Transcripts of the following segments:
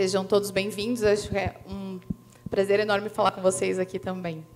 Sejam todos bem-vindos. Acho que é um prazer enorme falar com vocês aqui também.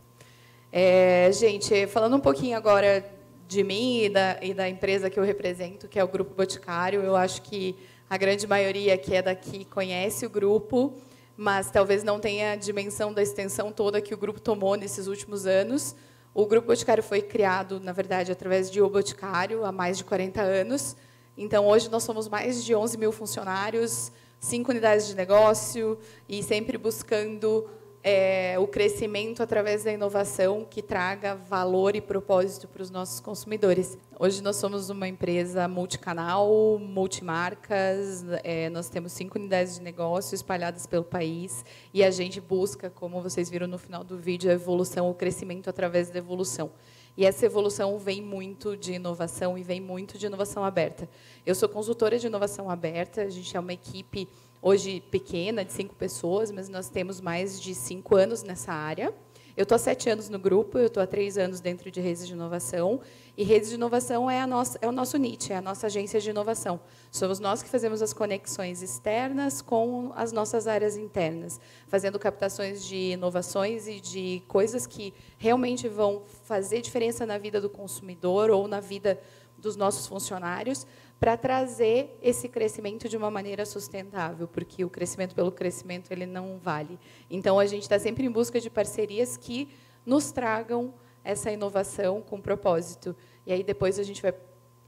É, gente, falando um pouquinho agora de mim e da, e da empresa que eu represento, que é o Grupo Boticário, eu acho que a grande maioria que é daqui conhece o grupo, mas talvez não tenha a dimensão da extensão toda que o grupo tomou nesses últimos anos. O Grupo Boticário foi criado, na verdade, através de O Boticário, há mais de 40 anos. Então, hoje, nós somos mais de 11 mil funcionários, cinco unidades de negócio, e sempre buscando é, o crescimento através da inovação que traga valor e propósito para os nossos consumidores. Hoje nós somos uma empresa multicanal, multimarcas, é, nós temos cinco unidades de negócio espalhadas pelo país e a gente busca, como vocês viram no final do vídeo, a evolução, o crescimento através da evolução. E essa evolução vem muito de inovação e vem muito de inovação aberta. Eu sou consultora de inovação aberta, a gente é uma equipe hoje pequena, de cinco pessoas, mas nós temos mais de cinco anos nessa área. Eu estou há sete anos no grupo, eu estou há três anos dentro de redes de inovação, e redes de inovação é, a nossa, é o nosso NIT, é a nossa agência de inovação. Somos nós que fazemos as conexões externas com as nossas áreas internas, fazendo captações de inovações e de coisas que realmente vão fazer diferença na vida do consumidor ou na vida dos nossos funcionários, para trazer esse crescimento de uma maneira sustentável, porque o crescimento pelo crescimento ele não vale. Então a gente está sempre em busca de parcerias que nos tragam essa inovação com propósito. E aí depois a gente vai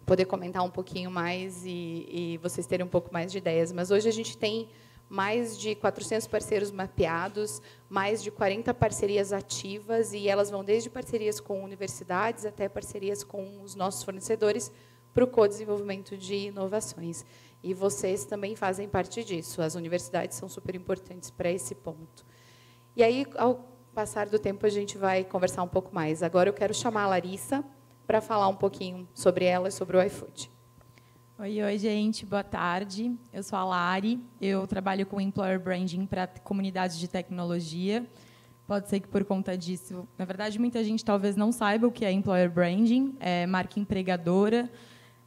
poder comentar um pouquinho mais e, e vocês terem um pouco mais de ideias. Mas hoje a gente tem mais de 400 parceiros mapeados, mais de 40 parcerias ativas, e elas vão desde parcerias com universidades até parcerias com os nossos fornecedores, para o co-desenvolvimento de inovações. E vocês também fazem parte disso. As universidades são super importantes para esse ponto. E aí, ao passar do tempo, a gente vai conversar um pouco mais. Agora eu quero chamar a Larissa para falar um pouquinho sobre ela e sobre o iFood. Oi, oi, gente. Boa tarde. Eu sou a Lari. Eu trabalho com Employer Branding para comunidades de tecnologia. Pode ser que por conta disso, na verdade, muita gente talvez não saiba o que é Employer Branding, é marca empregadora.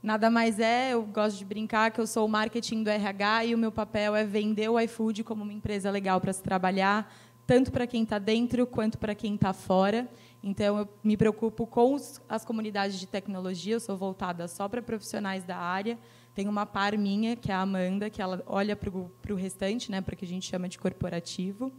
Nada mais é, eu gosto de brincar que eu sou o marketing do RH e o meu papel é vender o iFood como uma empresa legal para se trabalhar, tanto para quem está dentro quanto para quem está fora. Então, eu me preocupo com os, as comunidades de tecnologia, eu sou voltada só para profissionais da área. Tem uma par minha, que é a Amanda, que ela olha para o restante, né, para o que a gente chama de corporativo.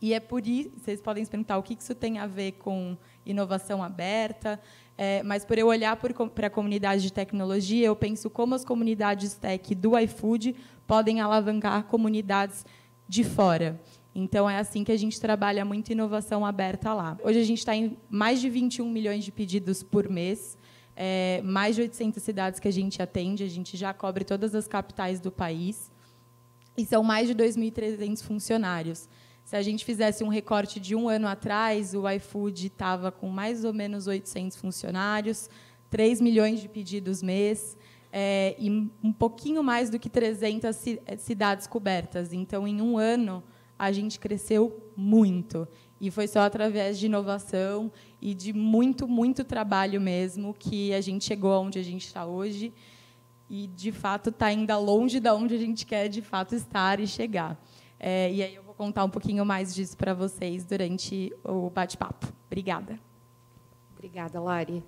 E é por isso, vocês podem se perguntar o que isso tem a ver com inovação aberta, é, mas por eu olhar para a comunidade de tecnologia, eu penso como as comunidades tech do iFood podem alavancar comunidades de fora. Então, é assim que a gente trabalha muito inovação aberta lá. Hoje, a gente está em mais de 21 milhões de pedidos por mês, é, mais de 800 cidades que a gente atende, a gente já cobre todas as capitais do país, e são mais de 2.300 funcionários. Se a gente fizesse um recorte de um ano atrás, o iFood estava com mais ou menos 800 funcionários, 3 milhões de pedidos mês, é, e um pouquinho mais do que 300 é, cidades cobertas. Então, em um ano, a gente cresceu muito. E foi só através de inovação e de muito, muito trabalho mesmo que a gente chegou aonde a gente está hoje. E, de fato, está ainda longe de onde a gente quer, de fato, estar e chegar. É, e aí eu contar um pouquinho mais disso para vocês durante o bate-papo. Obrigada. Obrigada, Lari.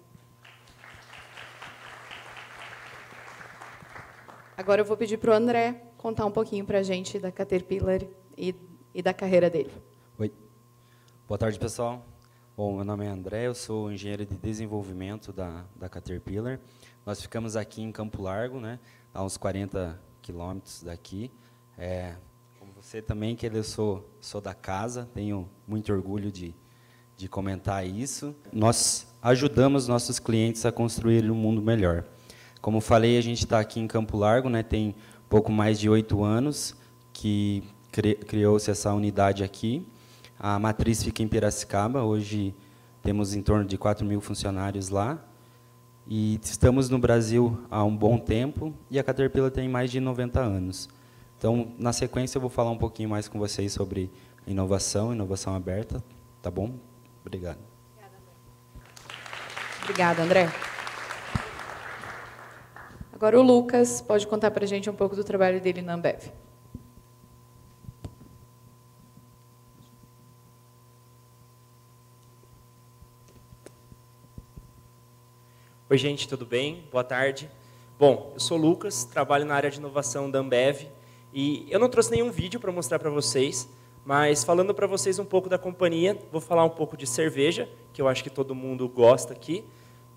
Agora eu vou pedir para o André contar um pouquinho para a gente da Caterpillar e, e da carreira dele. Oi. Boa tarde, pessoal. Bom, meu nome é André, eu sou engenheiro de desenvolvimento da, da Caterpillar. Nós ficamos aqui em Campo Largo, né, a uns 40 quilômetros daqui. É, você também, que eu sou, sou da casa, tenho muito orgulho de, de comentar isso. Nós ajudamos nossos clientes a construir um mundo melhor. Como falei, a gente está aqui em Campo Largo, né, tem pouco mais de oito anos que criou-se essa unidade aqui. A matriz fica em Piracicaba, hoje temos em torno de 4 mil funcionários lá. E estamos no Brasil há um bom tempo e a Caterpillar tem mais de 90 anos. Então, na sequência, eu vou falar um pouquinho mais com vocês sobre inovação, inovação aberta. Tá bom? Obrigado. Obrigada, André. Agora o Lucas pode contar para a gente um pouco do trabalho dele na Ambev. Oi, gente, tudo bem? Boa tarde. Bom, eu sou o Lucas, trabalho na área de inovação da Ambev e eu não trouxe nenhum vídeo para mostrar para vocês, mas falando para vocês um pouco da companhia, vou falar um pouco de cerveja, que eu acho que todo mundo gosta aqui,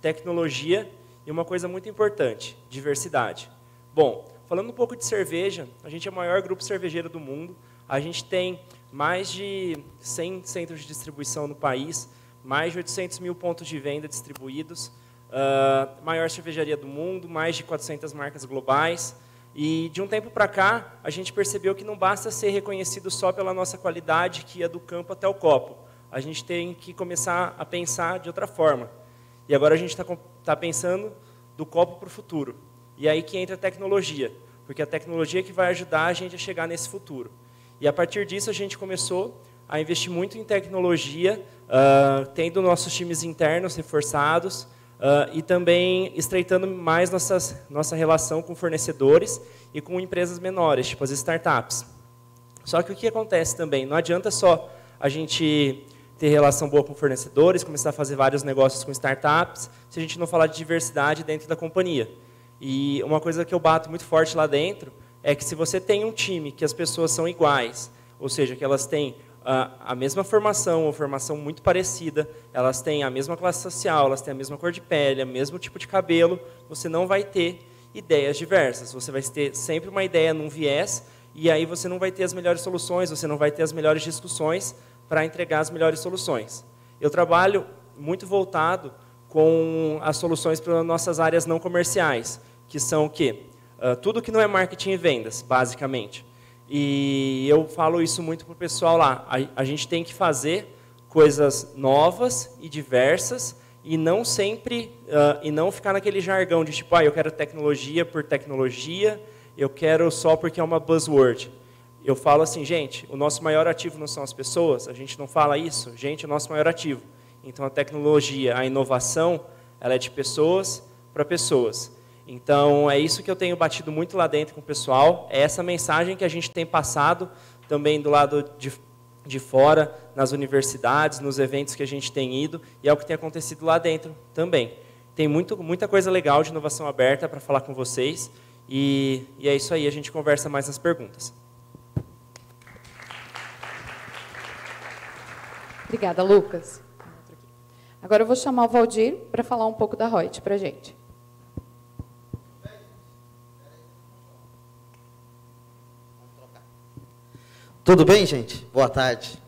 tecnologia e uma coisa muito importante, diversidade. Bom, falando um pouco de cerveja, a gente é o maior grupo cervejeiro do mundo, a gente tem mais de 100 centros de distribuição no país, mais de 800 mil pontos de venda distribuídos, Uh, maior cervejaria do mundo, mais de 400 marcas globais. E de um tempo para cá, a gente percebeu que não basta ser reconhecido só pela nossa qualidade, que ia do campo até o copo. A gente tem que começar a pensar de outra forma. E agora a gente está tá pensando do copo para o futuro. E aí que entra a tecnologia, porque a tecnologia é que vai ajudar a gente a chegar nesse futuro. E a partir disso a gente começou a investir muito em tecnologia, uh, tendo nossos times internos reforçados, Uh, e também estreitando mais nossas, nossa relação com fornecedores e com empresas menores, tipo as startups. Só que o que acontece também? Não adianta só a gente ter relação boa com fornecedores, começar a fazer vários negócios com startups, se a gente não falar de diversidade dentro da companhia. E uma coisa que eu bato muito forte lá dentro é que se você tem um time que as pessoas são iguais, ou seja, que elas têm a, mesma formação, ou formação muito parecida, elas têm a mesma classe social, elas têm a mesma cor de pele, o mesmo tipo de cabelo, você não vai ter ideias diversas. Você vai ter sempre uma ideia num viés, e aí você não vai ter as melhores soluções, você não vai ter as melhores discussões para entregar as melhores soluções. Eu trabalho muito voltado com as soluções para nossas áreas não comerciais, que são o quê? Uh, tudo que não é marketing e vendas, basicamente. E eu falo isso muito para o pessoal lá. A, a gente tem que fazer coisas novas e diversas e não sempre uh, e não ficar naquele jargão de tipo, ah, eu quero tecnologia por tecnologia, eu quero só porque é uma buzzword. Eu falo assim, gente, o nosso maior ativo não são as pessoas. A gente não fala isso, gente, o nosso maior ativo. Então a tecnologia, a inovação, ela é de pessoas para pessoas. Então, é isso que eu tenho batido muito lá dentro com o pessoal, é essa mensagem que a gente tem passado também do lado de, de fora, nas universidades, nos eventos que a gente tem ido, e é o que tem acontecido lá dentro também. Tem muito, muita coisa legal de inovação aberta para falar com vocês, e, e é isso aí, a gente conversa mais nas perguntas. Obrigada, Lucas. Agora eu vou chamar o Valdir para falar um pouco da Reut para a gente. Tudo bem, gente? Boa tarde.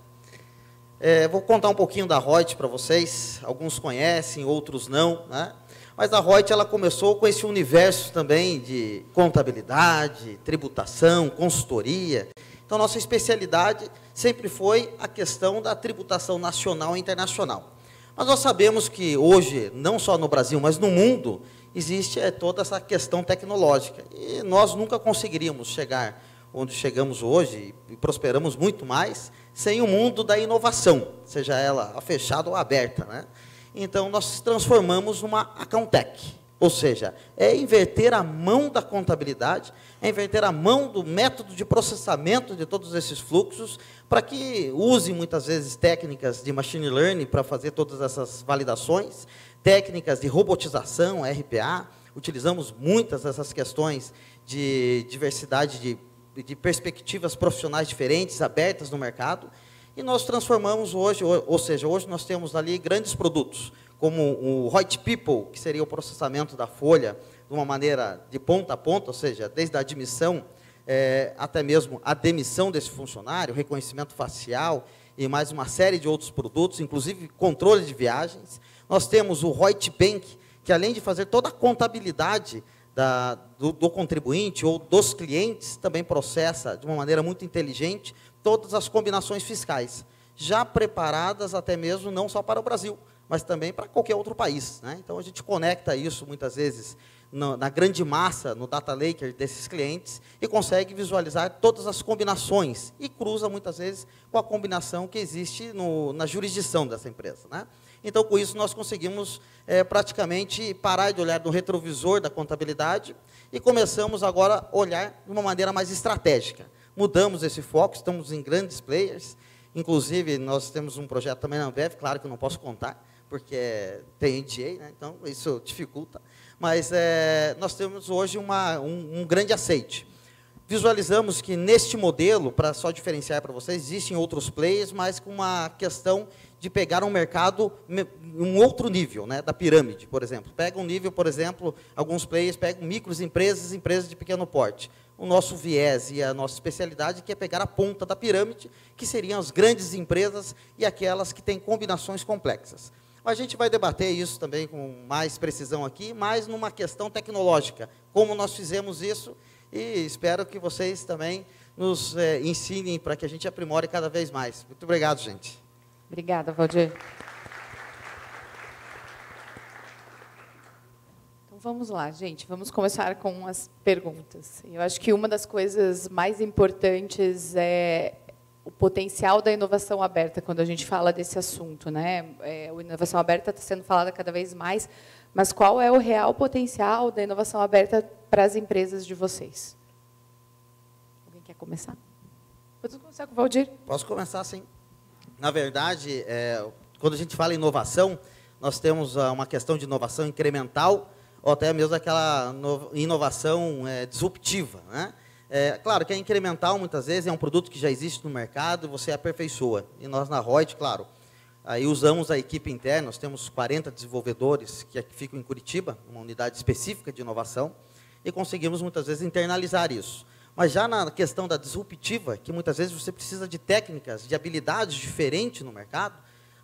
É, vou contar um pouquinho da Reut para vocês. Alguns conhecem, outros não. Né? Mas a Reut ela começou com esse universo também de contabilidade, tributação, consultoria. Então, nossa especialidade sempre foi a questão da tributação nacional e internacional. Mas nós sabemos que hoje, não só no Brasil, mas no mundo, existe é, toda essa questão tecnológica. E nós nunca conseguiríamos chegar onde chegamos hoje e prosperamos muito mais, sem o mundo da inovação, seja ela fechada ou aberta. Né? Então, nós transformamos numa Accounttech, ou seja, é inverter a mão da contabilidade, é inverter a mão do método de processamento de todos esses fluxos, para que use muitas vezes técnicas de machine learning para fazer todas essas validações, técnicas de robotização, RPA, utilizamos muitas dessas questões de diversidade de de perspectivas profissionais diferentes, abertas no mercado, e nós transformamos hoje, ou seja, hoje nós temos ali grandes produtos, como o White People, que seria o processamento da folha de uma maneira de ponta a ponta, ou seja, desde a admissão é, até mesmo a demissão desse funcionário, reconhecimento facial e mais uma série de outros produtos, inclusive controle de viagens. Nós temos o White Bank, que além de fazer toda a contabilidade da, do, do, contribuinte ou dos clientes também processa de uma maneira muito inteligente todas as combinações fiscais, já preparadas até mesmo não só para o Brasil, mas também para qualquer outro país. Né? Então a gente conecta isso muitas vezes no, na grande massa, no data laker desses clientes e consegue visualizar todas as combinações e cruza muitas vezes com a combinação que existe no, na jurisdição dessa empresa. Né? Então, com isso, nós conseguimos é, praticamente parar de olhar no retrovisor da contabilidade e começamos agora a olhar de uma maneira mais estratégica. Mudamos esse foco, estamos em grandes players, inclusive nós temos um projeto também na Ambev, claro que eu não posso contar, porque tem NDA, né? então isso dificulta. Mas é, nós temos hoje uma, um, um grande aceite. Visualizamos que neste modelo, para só diferenciar para vocês, existem outros players, mas com uma questão de pegar um mercado, um outro nível, né, da pirâmide, por exemplo. Pega um nível, por exemplo, alguns players pegam microempresas, empresas de pequeno porte. O nosso viés e a nossa especialidade que é pegar a ponta da pirâmide, que seriam as grandes empresas e aquelas que têm combinações complexas. A gente vai debater isso também com mais precisão aqui, mas numa questão tecnológica, como nós fizemos isso, e espero que vocês também nos é, ensinem para que a gente aprimore cada vez mais. Muito obrigado, gente. Obrigada, Valdir. Então vamos lá, gente. Vamos começar com as perguntas. Eu acho que uma das coisas mais importantes é o potencial da inovação aberta quando a gente fala desse assunto, né? É, a inovação aberta está sendo falada cada vez mais, mas qual é o real potencial da inovação aberta para as empresas de vocês? Alguém quer começar? Posso começar com o Valdir? Posso começar, sim. Na verdade, é, quando a gente fala em inovação, nós temos ah, uma questão de inovação incremental ou até mesmo aquela inovação é, disruptiva. Né? É, claro que é incremental, muitas vezes, é um produto que já existe no mercado você aperfeiçoa. E nós, na Reut, claro, aí usamos a equipe interna, nós temos 40 desenvolvedores que ficam em Curitiba, uma unidade específica de inovação, e conseguimos, muitas vezes, internalizar isso. Mas já na questão da disruptiva, que muitas vezes você precisa de técnicas, de habilidades diferentes no mercado,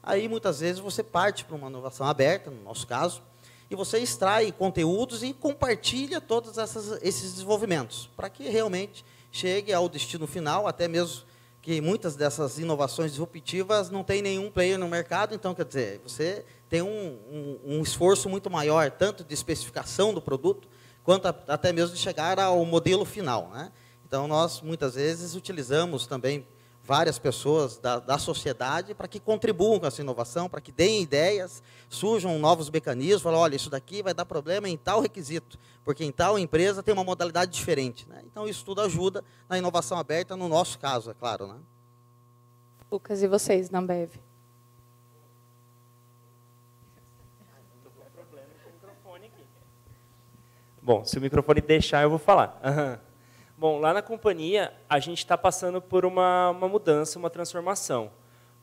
aí muitas vezes você parte para uma inovação aberta, no nosso caso, e você extrai conteúdos e compartilha todos essas, esses desenvolvimentos, para que realmente chegue ao destino final, até mesmo que muitas dessas inovações disruptivas não tem nenhum player no mercado, então, quer dizer, você tem um, um, um esforço muito maior, tanto de especificação do produto, quanto a, até mesmo de chegar ao modelo final. Né? Então, nós, muitas vezes, utilizamos também várias pessoas da, da sociedade para que contribuam com essa inovação, para que deem ideias, surjam novos mecanismos, falam, olha, isso daqui vai dar problema em tal requisito, porque em tal empresa tem uma modalidade diferente. Né? Então, isso tudo ajuda na inovação aberta, no nosso caso, é claro. Né? Lucas, e vocês, na Ambev? Bom, se o microfone deixar, eu vou falar. Uhum. Bom, lá na companhia, a gente está passando por uma, uma mudança, uma transformação.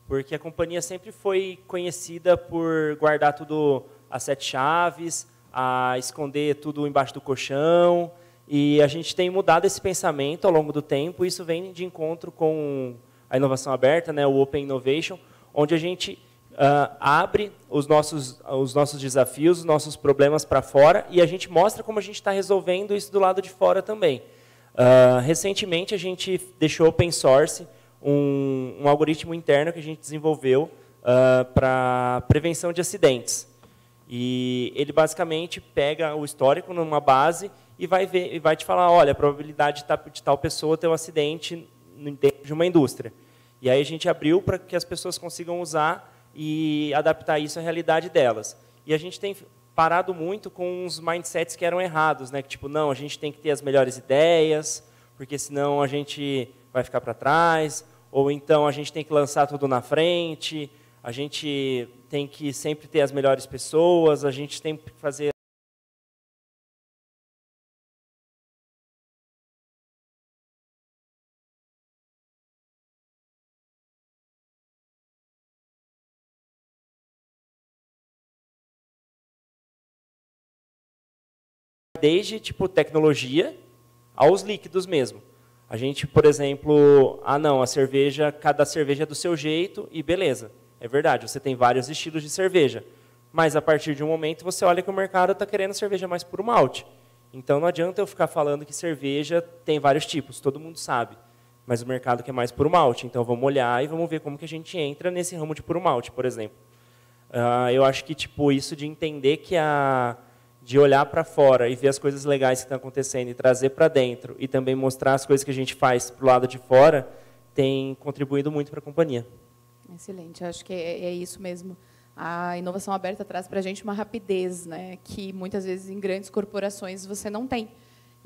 Porque a companhia sempre foi conhecida por guardar tudo a sete chaves, a esconder tudo embaixo do colchão. E a gente tem mudado esse pensamento ao longo do tempo. Isso vem de encontro com a inovação aberta, né, o Open Innovation, onde a gente uh, abre os nossos, os nossos desafios, os nossos problemas para fora e a gente mostra como a gente está resolvendo isso do lado de fora também. Uh, recentemente, a gente deixou open source um, um, algoritmo interno que a gente desenvolveu uh, ah, para prevenção de acidentes. E ele basicamente pega o histórico numa base e vai ver e vai te falar, olha, a probabilidade de tal pessoa ter um acidente dentro de uma indústria. E aí a gente abriu para que as pessoas consigam usar e adaptar isso à realidade delas. E a gente tem parado muito com uns mindsets que eram errados, né? Que tipo, não, a gente tem que ter as melhores ideias, porque senão a gente vai ficar para trás, ou então a gente tem que lançar tudo na frente, a gente tem que sempre ter as melhores pessoas, a gente tem que fazer desde tipo tecnologia aos líquidos mesmo. A gente, por exemplo, ah não, a cerveja, cada cerveja é do seu jeito e beleza. É verdade, você tem vários estilos de cerveja. Mas a partir de um momento você olha que o mercado está querendo cerveja mais puro malte. Então não adianta eu ficar falando que cerveja tem vários tipos, todo mundo sabe. Mas o mercado quer mais puro malte. Então vamos olhar e vamos ver como que a gente entra nesse ramo de puro malte, por exemplo. Uh, eu acho que tipo isso de entender que a de olhar para fora e ver as coisas legais que estão acontecendo e trazer para dentro e também mostrar as coisas que a gente faz para o lado de fora, tem contribuído muito para a companhia. Excelente, acho que é, é isso mesmo. A inovação aberta traz para a gente uma rapidez, né, que muitas vezes em grandes corporações você não tem.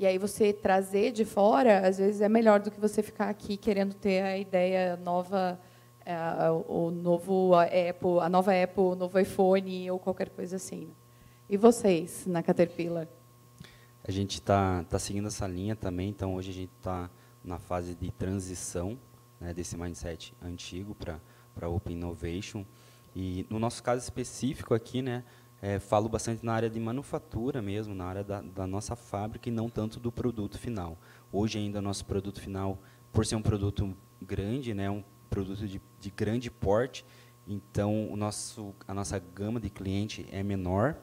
E aí você trazer de fora, às vezes é melhor do que você ficar aqui querendo ter a ideia nova é, o novo Apple, a nova Apple, o novo iPhone ou qualquer coisa assim. E vocês na Caterpillar? A gente está tá seguindo essa linha também, então hoje a gente está na fase de transição né, desse mindset antigo para Open Innovation. E no nosso caso específico aqui, né, é, falo bastante na área de manufatura mesmo, na área da, da, nossa fábrica e não tanto do produto final. Hoje ainda nosso produto final, por ser um produto grande, né, um produto de, de grande porte, então o nosso, a nossa gama de cliente é menor,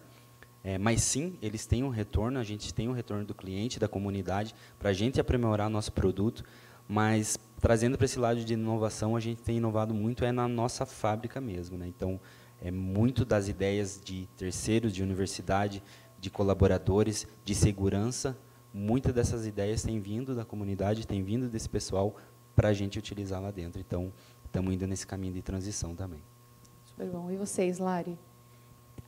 é, mas sim, eles têm um retorno, a gente tem um retorno do cliente, da comunidade, para a gente aprimorar nosso produto, mas trazendo para esse lado de inovação, a gente tem inovado muito é na nossa fábrica mesmo. Né? Então, é muito das ideias de terceiros, de universidade, de colaboradores, de segurança, muitas dessas ideias têm vindo da comunidade, têm vindo desse pessoal para a gente utilizar lá dentro. Então, estamos indo nesse caminho de transição também. Super bom. E vocês, Lari?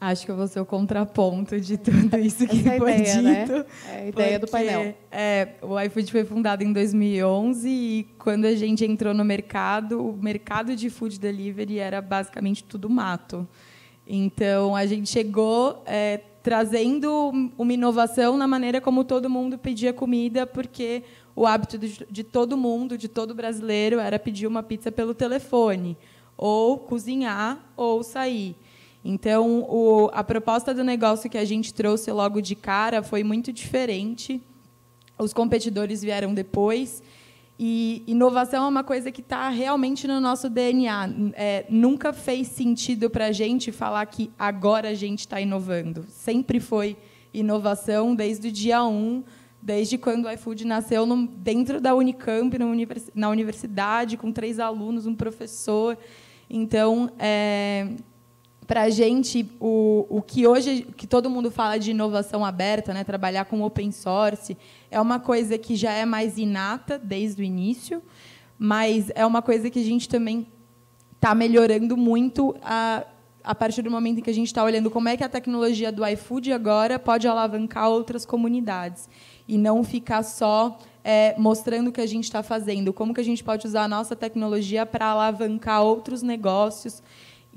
Acho que eu vou ser o contraponto de tudo isso que Essa foi ideia, né? dito. Né? É a ideia do painel. É, o iFood foi fundado em 2011 e quando a gente entrou no mercado, o mercado de food delivery era basicamente tudo mato. Então, a gente chegou é, trazendo uma inovação na maneira como todo mundo pedia comida, porque o hábito de todo mundo, de todo brasileiro, era pedir uma pizza pelo telefone, ou cozinhar, ou sair. Então, o, a proposta do negócio que a gente trouxe logo de cara foi muito diferente. Os competidores vieram depois. E inovação é uma coisa que está realmente no nosso DNA. É, nunca fez sentido para a gente falar que agora a gente está inovando. Sempre foi inovação desde o dia 1, desde quando o iFood nasceu no, dentro da Unicamp, na universidade, com três alunos, um professor. Então, é, para a gente, o, o que hoje que todo mundo fala de inovação aberta, né, trabalhar com open source, é uma coisa que já é mais inata desde o início, mas é uma coisa que a gente também está melhorando muito a, a partir do momento em que a gente está olhando como é que a tecnologia do iFood agora pode alavancar outras comunidades e não ficar só é, mostrando o que a gente está fazendo, como que a gente pode usar a nossa tecnologia para alavancar outros negócios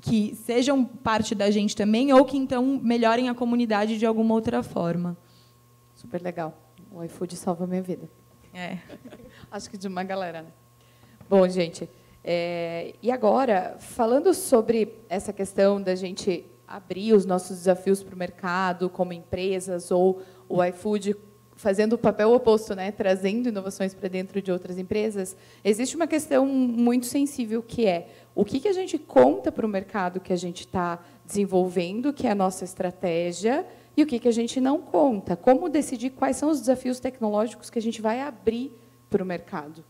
que sejam parte da gente também ou que então melhorem a comunidade de alguma outra forma. Super legal. O iFood salva a minha vida. É. Acho que de uma galera, né? Bom, gente, é, e agora, falando sobre essa questão da gente abrir os nossos desafios para o mercado, como empresas, ou o iFood fazendo o papel oposto, né, trazendo inovações para dentro de outras empresas, existe uma questão muito sensível que é o que, que a gente conta para o mercado que a gente está desenvolvendo, que é a nossa estratégia, e o que, que a gente não conta. Como decidir quais são os desafios tecnológicos que a gente vai abrir para o mercado.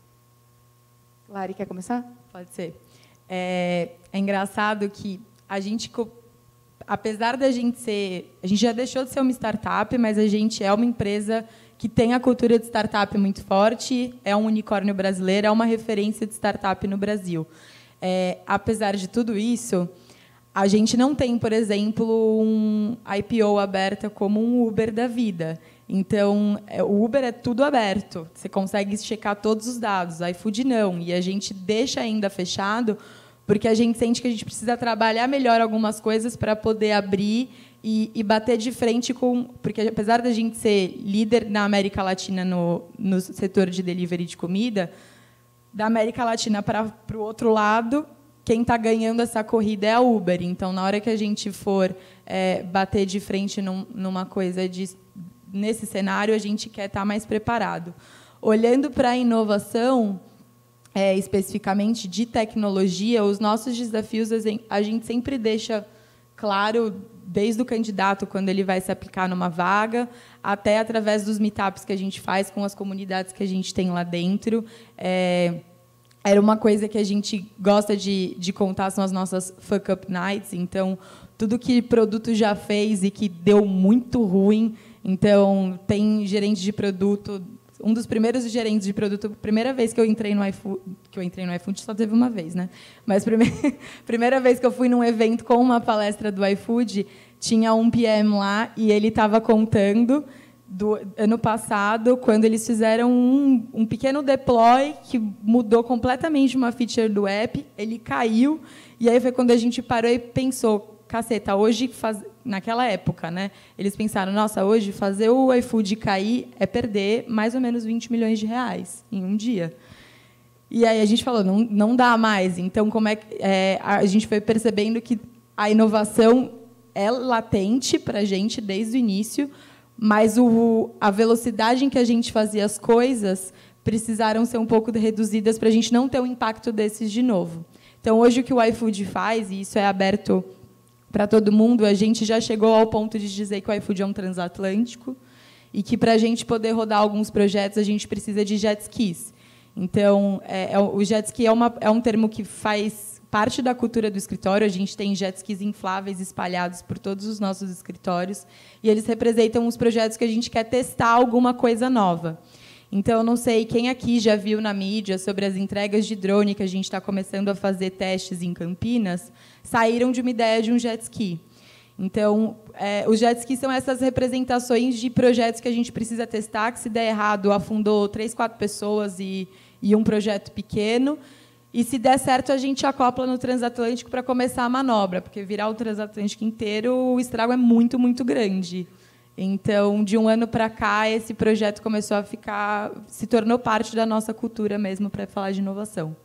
Lari, quer começar? Pode ser. É, é engraçado que a gente apesar da gente ser, a gente já deixou de ser uma startup, mas a gente é uma empresa que tem a cultura de startup muito forte, é um unicórnio brasileiro, é uma referência de startup no Brasil. É, apesar de tudo isso, a gente não tem, por exemplo, um IPO aberta como um Uber da vida. Então, é, o Uber é tudo aberto. Você consegue checar todos os dados. A iFood não. E a gente deixa ainda fechado porque a gente sente que a gente precisa trabalhar melhor algumas coisas para poder abrir e, e, bater de frente com. Porque, apesar da gente ser líder na América Latina no, no setor de delivery de comida, da América Latina para o outro lado, quem está ganhando essa corrida é a Uber. Então, na hora que a gente for é, bater de frente num, numa coisa de, nesse cenário, a gente quer estar tá mais preparado. Olhando para a inovação é, especificamente de tecnologia, os nossos desafios a gente sempre deixa claro desde o candidato quando ele vai se aplicar numa vaga, até através dos meetups que a gente faz com as comunidades que a gente tem lá dentro. É, era uma coisa que a gente gosta de, de contar são as nossas fuck up nights. Então, tudo que produto já fez e que deu muito ruim. Então, tem gerente de produto um dos primeiros gerentes de produto, primeira vez que eu entrei no iFood, que eu entrei no iFood só teve uma vez, né? Mas primeira, primeira vez que eu fui num evento com uma palestra do iFood, tinha um PM lá e ele estava contando do ano passado, quando eles fizeram um, um pequeno deploy que mudou completamente uma feature do app, ele caiu, e aí foi quando a gente parou e pensou, caceta, hoje, faz... naquela época, né, eles pensaram, nossa, hoje fazer o iFood cair é perder mais ou menos 20 milhões de reais em um dia. E aí a gente falou, não, não dá mais. Então, como é que é, a gente foi percebendo que a inovação é latente para a gente desde o início, mas o, a velocidade em que a gente fazia as coisas precisaram ser um pouco reduzidas para a gente não ter um impacto desses de novo. Então, hoje, o que o iFood faz, e isso é aberto para todo mundo, a gente já chegou ao ponto de dizer que o iFood é um transatlântico e que, para a gente poder rodar alguns projetos, a gente precisa de jet skis. Então, é, é, o jet ski é, uma, é um termo que faz parte da cultura do escritório. A gente tem jet skis infláveis espalhados por todos os nossos escritórios e eles representam os projetos que a gente quer testar alguma coisa nova. Então, eu não sei quem aqui já viu na mídia sobre as entregas de drone que a gente está começando a fazer testes em Campinas, saíram de uma ideia de um jet ski. Então, é, os jet skis são essas representações de projetos que a gente precisa testar, que se der errado, afundou três, quatro pessoas e, e um projeto pequeno. E se der certo, a gente acopla no transatlântico para começar a manobra, porque virar o transatlântico inteiro, o estrago é muito, muito grande. Então, de um ano para cá, esse projeto começou a ficar, se tornou parte da nossa cultura mesmo para falar de inovação.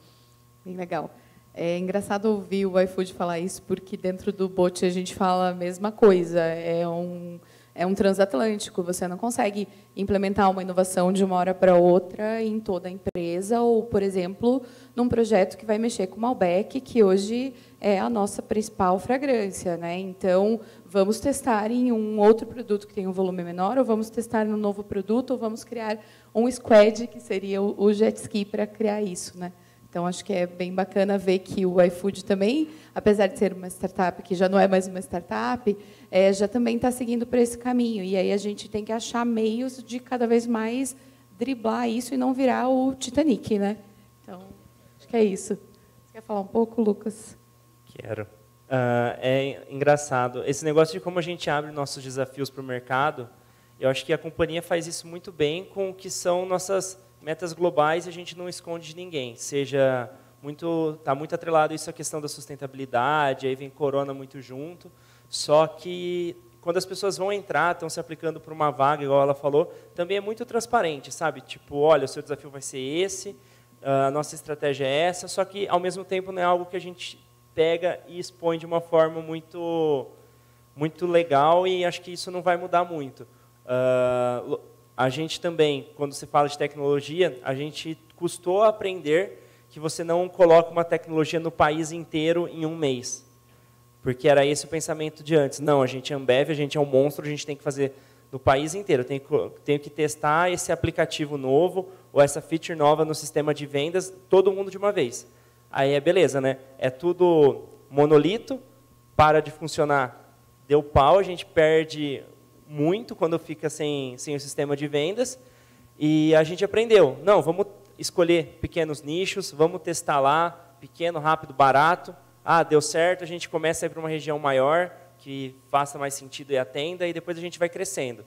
Bem legal. É engraçado ouvir o iFood falar isso, porque dentro do bot a gente fala a mesma coisa. É um, é um transatlântico. Você não consegue implementar uma inovação de uma hora para outra em toda a empresa, ou, por exemplo, num projeto que vai mexer com o Malbec, que hoje é a nossa principal fragrância. Né? Então, vamos testar em um outro produto que tem um volume menor, ou vamos testar em um novo produto, ou vamos criar um squad, que seria o jet ski, para criar isso. Né? Então, acho que é bem bacana ver que o iFood também, apesar de ser uma startup que já não é mais uma startup, é, já também está seguindo por esse caminho. E aí a gente tem que achar meios de cada vez mais driblar isso e não virar o Titanic, né? Então, acho que é isso. Você quer falar um pouco, Lucas? Quero. Uh, é engraçado. Esse negócio de como a gente abre nossos desafios para o mercado, eu acho que a companhia faz isso muito bem com o que são nossas metas globais a gente não esconde de ninguém, seja muito está muito atrelado isso à questão da sustentabilidade, aí vem corona muito junto. Só que quando as pessoas vão entrar, estão se aplicando para uma vaga, igual ela falou, também é muito transparente, sabe? Tipo, olha, o seu desafio vai ser esse, a nossa estratégia é essa, só que ao mesmo tempo não é algo que a gente pega e expõe de uma forma muito muito legal e acho que isso não vai mudar muito. Uh, a gente também, quando se fala de tecnologia, a gente custou aprender que você não coloca uma tecnologia no país inteiro em um mês. Porque era esse o pensamento de antes. Não, a gente é Ambev, a gente é um monstro, a gente tem que fazer no país inteiro. Que, tenho que testar esse aplicativo novo ou essa feature nova no sistema de vendas, todo mundo de uma vez. Aí é beleza, né? É tudo monolito, para de funcionar, deu pau, a gente perde muito quando fica sem, sem o sistema de vendas. E a gente aprendeu, não, vamos escolher pequenos nichos, vamos testar lá, pequeno, rápido, barato. Ah, deu certo, a gente começa a ir para uma região maior, que faça mais sentido e atenda, e depois a gente vai crescendo.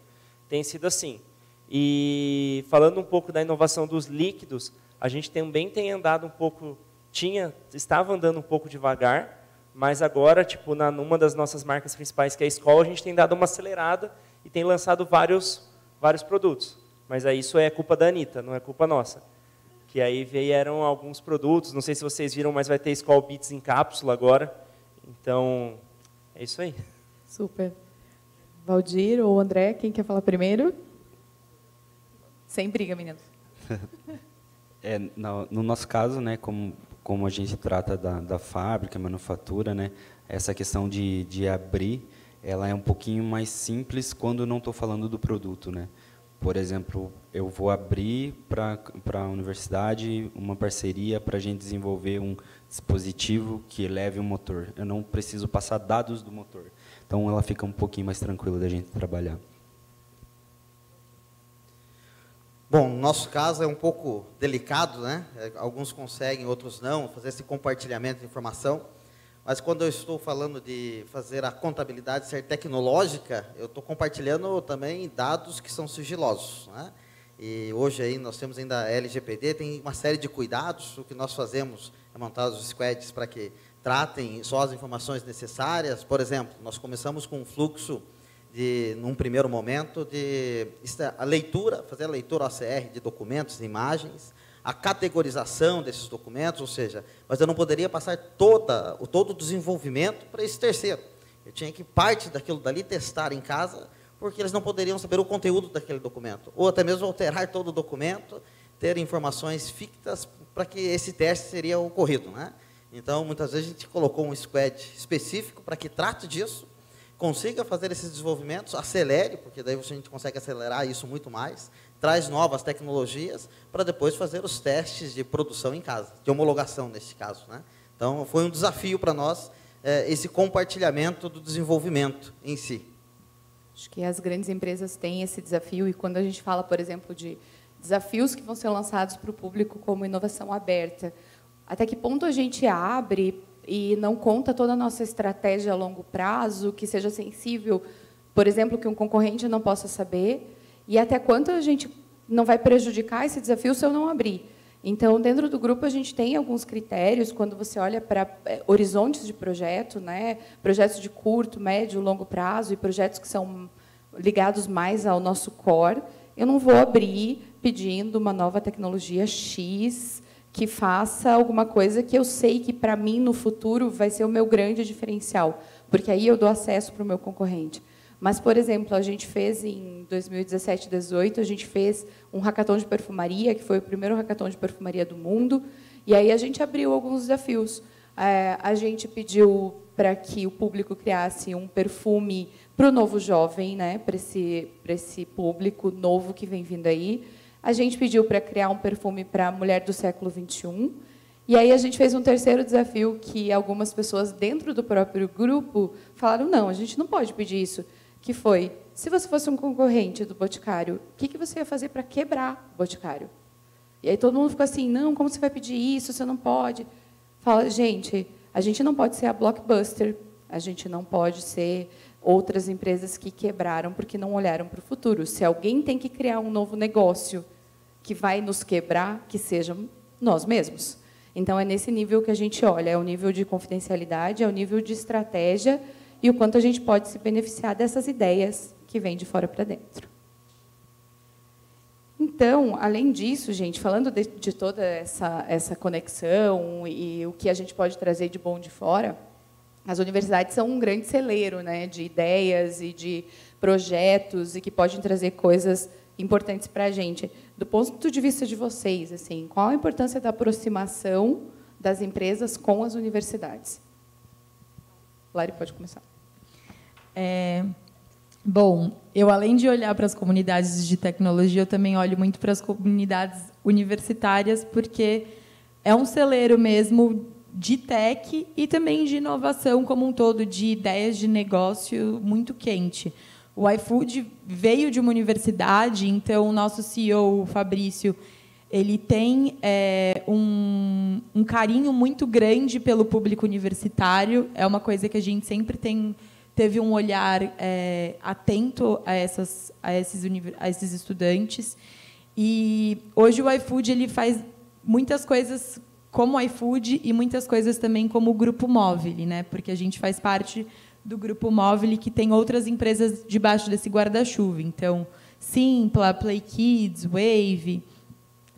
Tem sido assim. E falando um pouco da inovação dos líquidos, a gente também tem andado um pouco, tinha, estava andando um pouco devagar, mas agora, tipo, na, numa das nossas marcas principais, que é a escola, a gente tem dado uma acelerada e tem lançado vários, vários produtos. Mas aí isso é culpa da Anitta, não é culpa nossa. Que aí vieram alguns produtos, não sei se vocês viram, mas vai ter Skull Beats em cápsula agora. Então, é isso aí. Super. Valdir ou André, quem quer falar primeiro? Sem briga, meninos. é, no, no, nosso caso, né, como, como a gente trata da, da fábrica, manufatura, né, essa questão de, de abrir ela é um pouquinho mais simples quando não estou falando do produto, né? Por exemplo, eu vou abrir para a universidade uma parceria para a gente desenvolver um dispositivo que eleve o motor. Eu não preciso passar dados do motor. Então, ela fica um pouquinho mais tranquila da gente trabalhar. Bom, no nosso caso é um pouco delicado, né? Alguns conseguem, outros não, fazer esse compartilhamento de informação. Mas quando eu estou falando de fazer a contabilidade ser tecnológica, eu estou compartilhando também dados que são sigilosos. Né? E hoje aí nós temos ainda a LGPD, tem uma série de cuidados. O que nós fazemos é montar os squads para que tratem só as informações necessárias. Por exemplo, nós começamos com um fluxo de, num primeiro momento, de a leitura, fazer a leitura OCR de documentos, de imagens, a categorização desses documentos, ou seja, mas eu não poderia passar toda, o todo o desenvolvimento para esse terceiro. Eu tinha que parte daquilo dali testar em casa, porque eles não poderiam saber o conteúdo daquele documento, ou até mesmo alterar todo o documento, ter informações fictas para que esse teste seria ocorrido, né? Então, muitas vezes a gente colocou um squad específico para que trate disso, consiga fazer esses desenvolvimentos, acelere, porque daí a gente consegue acelerar isso muito mais, traz novas tecnologias para depois fazer os testes de produção em casa, de homologação neste caso. Né? Então, foi um desafio para nós é, esse compartilhamento do desenvolvimento em si. Acho que as grandes empresas têm esse desafio e quando a gente fala, por exemplo, de desafios que vão ser lançados para o público como inovação aberta, até que ponto a gente abre e não conta toda a nossa estratégia a longo prazo, que seja sensível, por exemplo, que um concorrente não possa saber, e até quanto a gente não vai prejudicar esse desafio se eu não abrir. Então, dentro do grupo, a gente tem alguns critérios, quando você olha para é, horizontes de projeto, né, projetos de curto, médio, longo prazo, e projetos que são ligados mais ao nosso core, eu não vou abrir pedindo uma nova tecnologia X que faça alguma coisa que eu sei que, para mim, no futuro, vai ser o meu grande diferencial, porque aí eu dou acesso para o meu concorrente. Mas, por exemplo, a gente fez em 2017, 2018, a gente fez um hackathon de perfumaria, que foi o primeiro hackathon de perfumaria do mundo, e aí a gente abriu alguns desafios. É, a gente pediu para que o público criasse um perfume para o novo jovem, né, para esse, esse público novo que vem vindo aí. A gente pediu para criar um perfume para a mulher do século XXI. E aí a gente fez um terceiro desafio que algumas pessoas dentro do próprio grupo falaram, não, a gente não pode pedir isso que foi, se você fosse um concorrente do Boticário, o que, que você ia fazer para quebrar o Boticário? E aí todo mundo ficou assim, não, como você vai pedir isso, você não pode. Fala, gente, a gente não pode ser a Blockbuster, a gente não pode ser outras empresas que quebraram porque não olharam para o futuro. Se alguém tem que criar um novo negócio que vai nos quebrar, que sejam nós mesmos. Então, é nesse nível que a gente olha, é o nível de confidencialidade, é o nível de estratégia e o quanto a gente pode se beneficiar dessas ideias que vêm de fora para dentro. Então, além disso, gente, falando de, de, toda essa, essa conexão e o que a gente pode trazer de bom de fora, as universidades são um grande celeiro né, de ideias e de projetos e que podem trazer coisas importantes para a gente. Do ponto de vista de vocês, assim, qual a importância da aproximação das empresas com as universidades? Lari, pode começar. É, bom, eu além de olhar para as comunidades de tecnologia, eu também olho muito para as comunidades universitárias, porque é um celeiro mesmo de tech e também de inovação como um todo, de ideias de negócio muito quente. O iFood veio de uma universidade, então o nosso CEO, o Fabrício, ele tem é, um, um carinho muito grande pelo público universitário. É uma coisa que a gente sempre tem teve um olhar é, atento a, essas, a, esses, a esses estudantes. E hoje o iFood ele faz muitas coisas como iFood e muitas coisas também como o Grupo Móvel, né? porque a gente faz parte do Grupo Móvel que tem outras empresas debaixo desse guarda-chuva. Então, Simpla, Play Kids, Wave.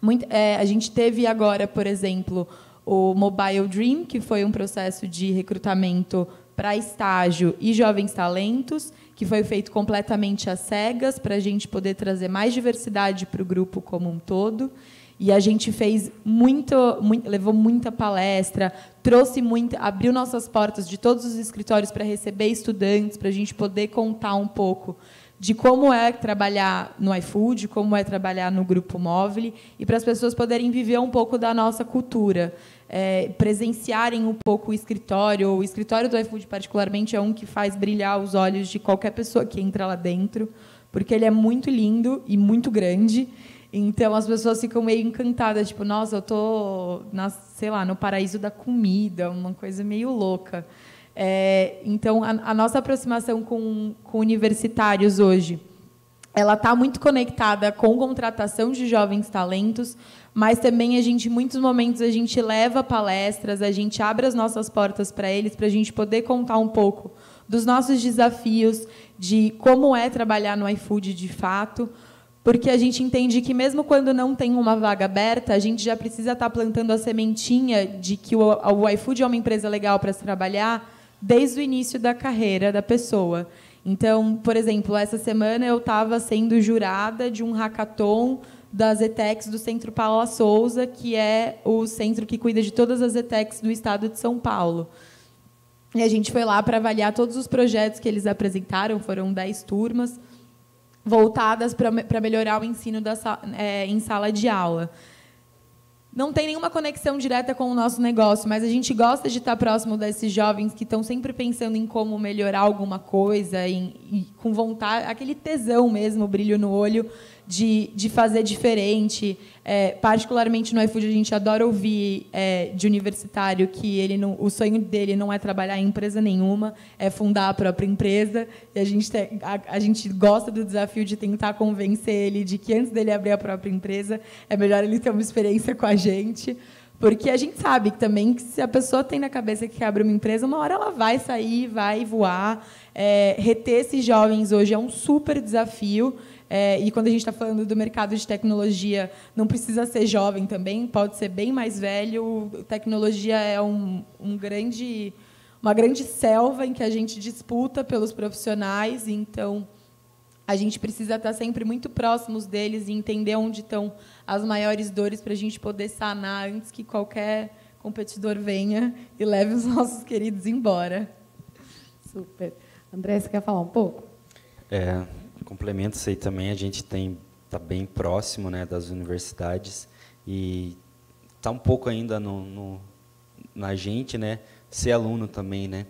Muito, é, a gente teve agora, por exemplo, o Mobile Dream, que foi um processo de recrutamento para estágio e jovens talentos, que foi feito completamente às cegas, para a gente poder trazer mais diversidade para o grupo como um todo. E a gente fez muito, muito, levou muita palestra, trouxe muito, abriu nossas portas de todos os escritórios para receber estudantes, para a gente poder contar um pouco de como é trabalhar no iFood, como é trabalhar no grupo móvel e para as pessoas poderem viver um pouco da nossa cultura é, presenciarem um pouco o escritório. O escritório do iFood, particularmente, é um que faz brilhar os olhos de qualquer pessoa que entra lá dentro, porque ele é muito lindo e muito grande. Então as pessoas ficam meio encantadas, tipo, nossa, eu tô, na, sei lá, no paraíso da comida, uma coisa meio louca. É, então a, a, nossa aproximação com, com universitários hoje, ela está muito conectada com contratação de jovens talentos, mas também a gente, em muitos momentos, a gente leva palestras, a gente abre as nossas portas para eles, para a gente poder contar um pouco dos nossos desafios, de como é trabalhar no iFood de fato, porque a gente entende que mesmo quando não tem uma vaga aberta, a gente já precisa estar tá plantando a sementinha de que o, o iFood é uma empresa legal para se trabalhar desde o início da carreira da pessoa. Então, por exemplo, essa semana eu estava sendo jurada de um hackathon das ETECs do Centro Paula Souza, que é o centro que cuida de todas as ETECs do estado de São Paulo. E a gente foi lá para avaliar todos os projetos que eles apresentaram, foram 10 turmas, voltadas para melhorar o ensino da, é, em sala de aula. Não tem nenhuma conexão direta com o nosso negócio, mas a gente gosta de estar próximo desses jovens que estão sempre pensando em como melhorar alguma coisa, em, em, com vontade, aquele tesão mesmo, brilho no olho, de, de fazer diferente. É, particularmente no iFood, a gente adora ouvir é, de universitário que ele não, o sonho dele não é trabalhar em empresa nenhuma, é fundar a própria empresa. E a gente, a, a gente gosta do desafio de tentar convencer ele de que antes dele abrir a própria empresa, é melhor ele ter uma experiência com a gente. Porque a gente sabe também que se a pessoa tem na cabeça que abrir uma empresa, uma hora ela vai sair, vai voar. É, reter esses jovens hoje é um super desafio. É, e quando a gente está falando do mercado de tecnologia, não precisa ser jovem também, pode ser bem mais velho. Tecnologia é um, um grande, uma grande selva em que a gente disputa pelos profissionais, então a gente precisa estar sempre muito próximos deles e entender onde estão as maiores dores para a gente poder sanar antes que qualquer competidor venha e leve os nossos queridos embora. Super. André, você quer falar um pouco? É, complemento isso aí também, a gente tem está bem próximo né, das universidades e está um pouco ainda no, no, na gente né, ser aluno também. Né?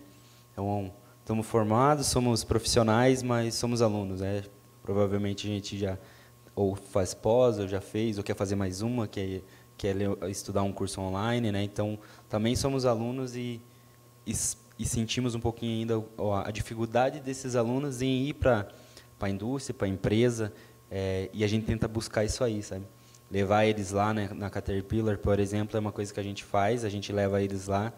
Então, estamos formados, somos profissionais, mas somos alunos. Né? Provavelmente a gente já ou faz pós, ou já fez, ou quer fazer mais uma, quer, quer estudar um curso online. Né? Então, também somos alunos e, e, e sentimos um pouquinho ainda a dificuldade desses alunos em ir para para a indústria, para a empresa, é, e a gente tenta buscar isso aí, sabe? Levar eles lá né, na Caterpillar, por exemplo, é uma coisa que a gente faz, a gente leva eles lá.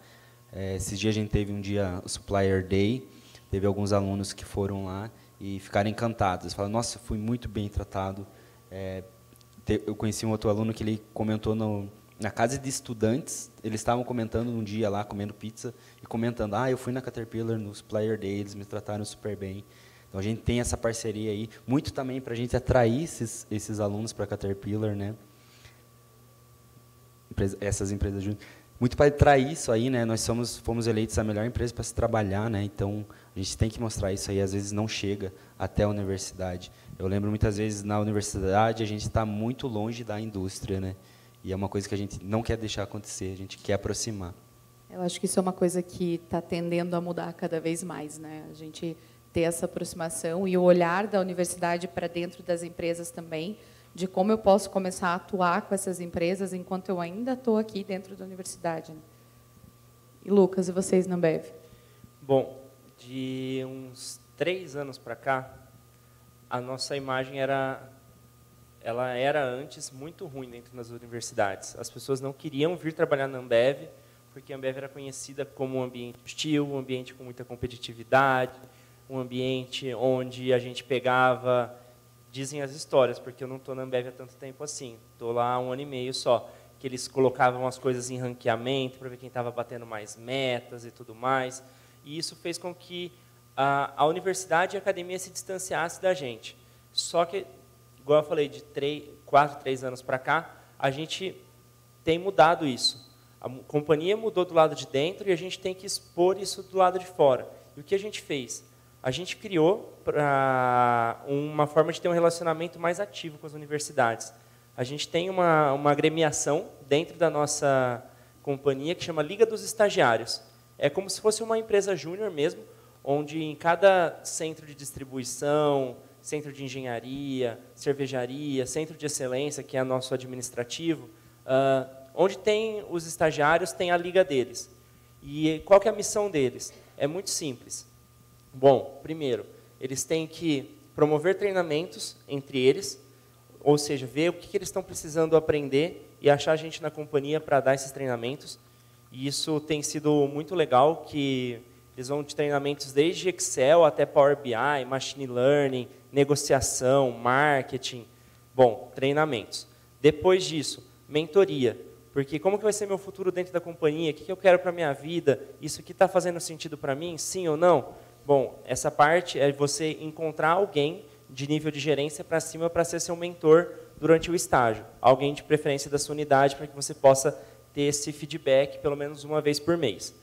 É, esses dias a gente teve um dia, o Supplier Day, teve alguns alunos que foram lá e ficaram encantados. Falaram, nossa, fui muito bem tratado. É, te, eu conheci um outro aluno que ele comentou no, na casa de estudantes, eles estavam comentando um dia lá, comendo pizza, e comentando, ah, eu fui na Caterpillar no Supplier Day, eles me trataram super bem. Então a gente tem essa parceria aí, muito também para a gente atrair esses, esses alunos para a Caterpillar, né? essas empresas juntas. Muito para atrair isso aí, né? Nós somos, fomos eleitos a melhor empresa para se trabalhar, né? Então a gente tem que mostrar isso aí. Às vezes não chega até a universidade. Eu lembro muitas vezes na universidade a gente está muito longe da indústria, né? E é uma coisa que a gente não quer deixar acontecer. A gente quer aproximar. Eu acho que isso é uma coisa que está tendendo a mudar cada vez mais, né? A gente ter essa aproximação e o olhar da universidade para dentro das empresas também, de como eu posso começar a atuar com essas empresas enquanto eu ainda estou aqui dentro da universidade. Né? E Lucas, e vocês na Bev? Bom, de uns três anos para cá, a nossa imagem era, ela era antes muito ruim dentro das universidades. As pessoas não queriam vir trabalhar na Ambev porque a Ambev era conhecida como um ambiente hostil, um ambiente com muita competitividade, um ambiente onde a gente pegava, dizem as histórias, porque eu não estou na Ambev há tanto tempo assim, estou lá há um ano e meio só, que eles colocavam as coisas em ranqueamento para ver quem estava batendo mais metas e tudo mais, e isso fez com que a, a universidade e a academia se distanciassem da gente. Só que, igual eu falei, de três, quatro, três anos para cá, a gente tem mudado isso. A companhia mudou do lado de dentro e a gente tem que expor isso do lado de fora. E o que a gente fez? A gente criou pra uma forma de ter um relacionamento mais ativo com as universidades. A gente tem uma, uma agremiação dentro da nossa companhia que chama Liga dos Estagiários. É como se fosse uma empresa júnior mesmo, onde em cada centro de distribuição, centro de engenharia, cervejaria, centro de excelência, que é nosso administrativo, uh, onde tem os estagiários, tem a liga deles. E qual que é a missão deles? É muito simples. Bom, primeiro, eles têm que promover treinamentos entre eles, ou seja, ver o que, eles estão precisando aprender e achar gente na companhia para dar esses treinamentos. E isso tem sido muito legal, que eles vão de treinamentos desde Excel até Power BI, Machine Learning, negociação, marketing. Bom, treinamentos. Depois disso, mentoria. Porque como que vai ser meu futuro dentro da companhia? O que, eu quero para minha vida? Isso aqui está fazendo sentido para mim? Sim ou não? Bom, essa parte é você encontrar alguém de nível de gerência para cima para ser seu mentor durante o estágio. Alguém de preferência da sua unidade para que você possa ter esse feedback pelo menos uma vez por mês.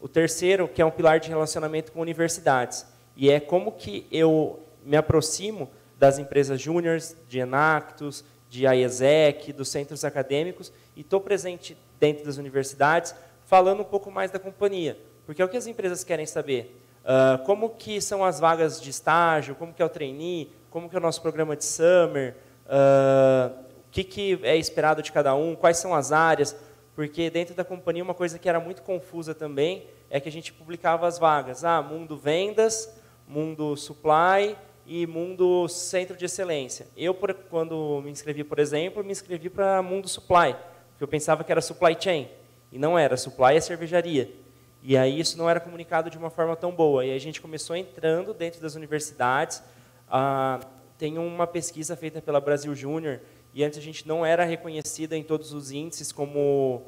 O terceiro, que é um pilar de relacionamento com universidades, e é como que eu me aproximo das empresas júniores, de Enactus, de IESEC, dos centros acadêmicos, e estou presente dentro das universidades, falando um pouco mais da companhia. Porque é o que as empresas querem saber. Uh, como que são as vagas de estágio, como que é o trainee, como que é o nosso programa de summer, uh, o que, que é esperado de cada um, quais são as áreas, porque dentro da companhia uma coisa que era muito confusa também é que a gente publicava as vagas, ah, mundo vendas, mundo supply e mundo centro de excelência. Eu, quando me inscrevi, por exemplo, me inscrevi para mundo supply, porque eu pensava que era supply chain, e não era, supply é cervejaria. E aí isso não era comunicado de uma forma tão boa. E a gente começou entrando dentro das universidades. Ah, tem uma pesquisa feita pela Brasil Júnior e antes a gente não era reconhecida em todos os índices como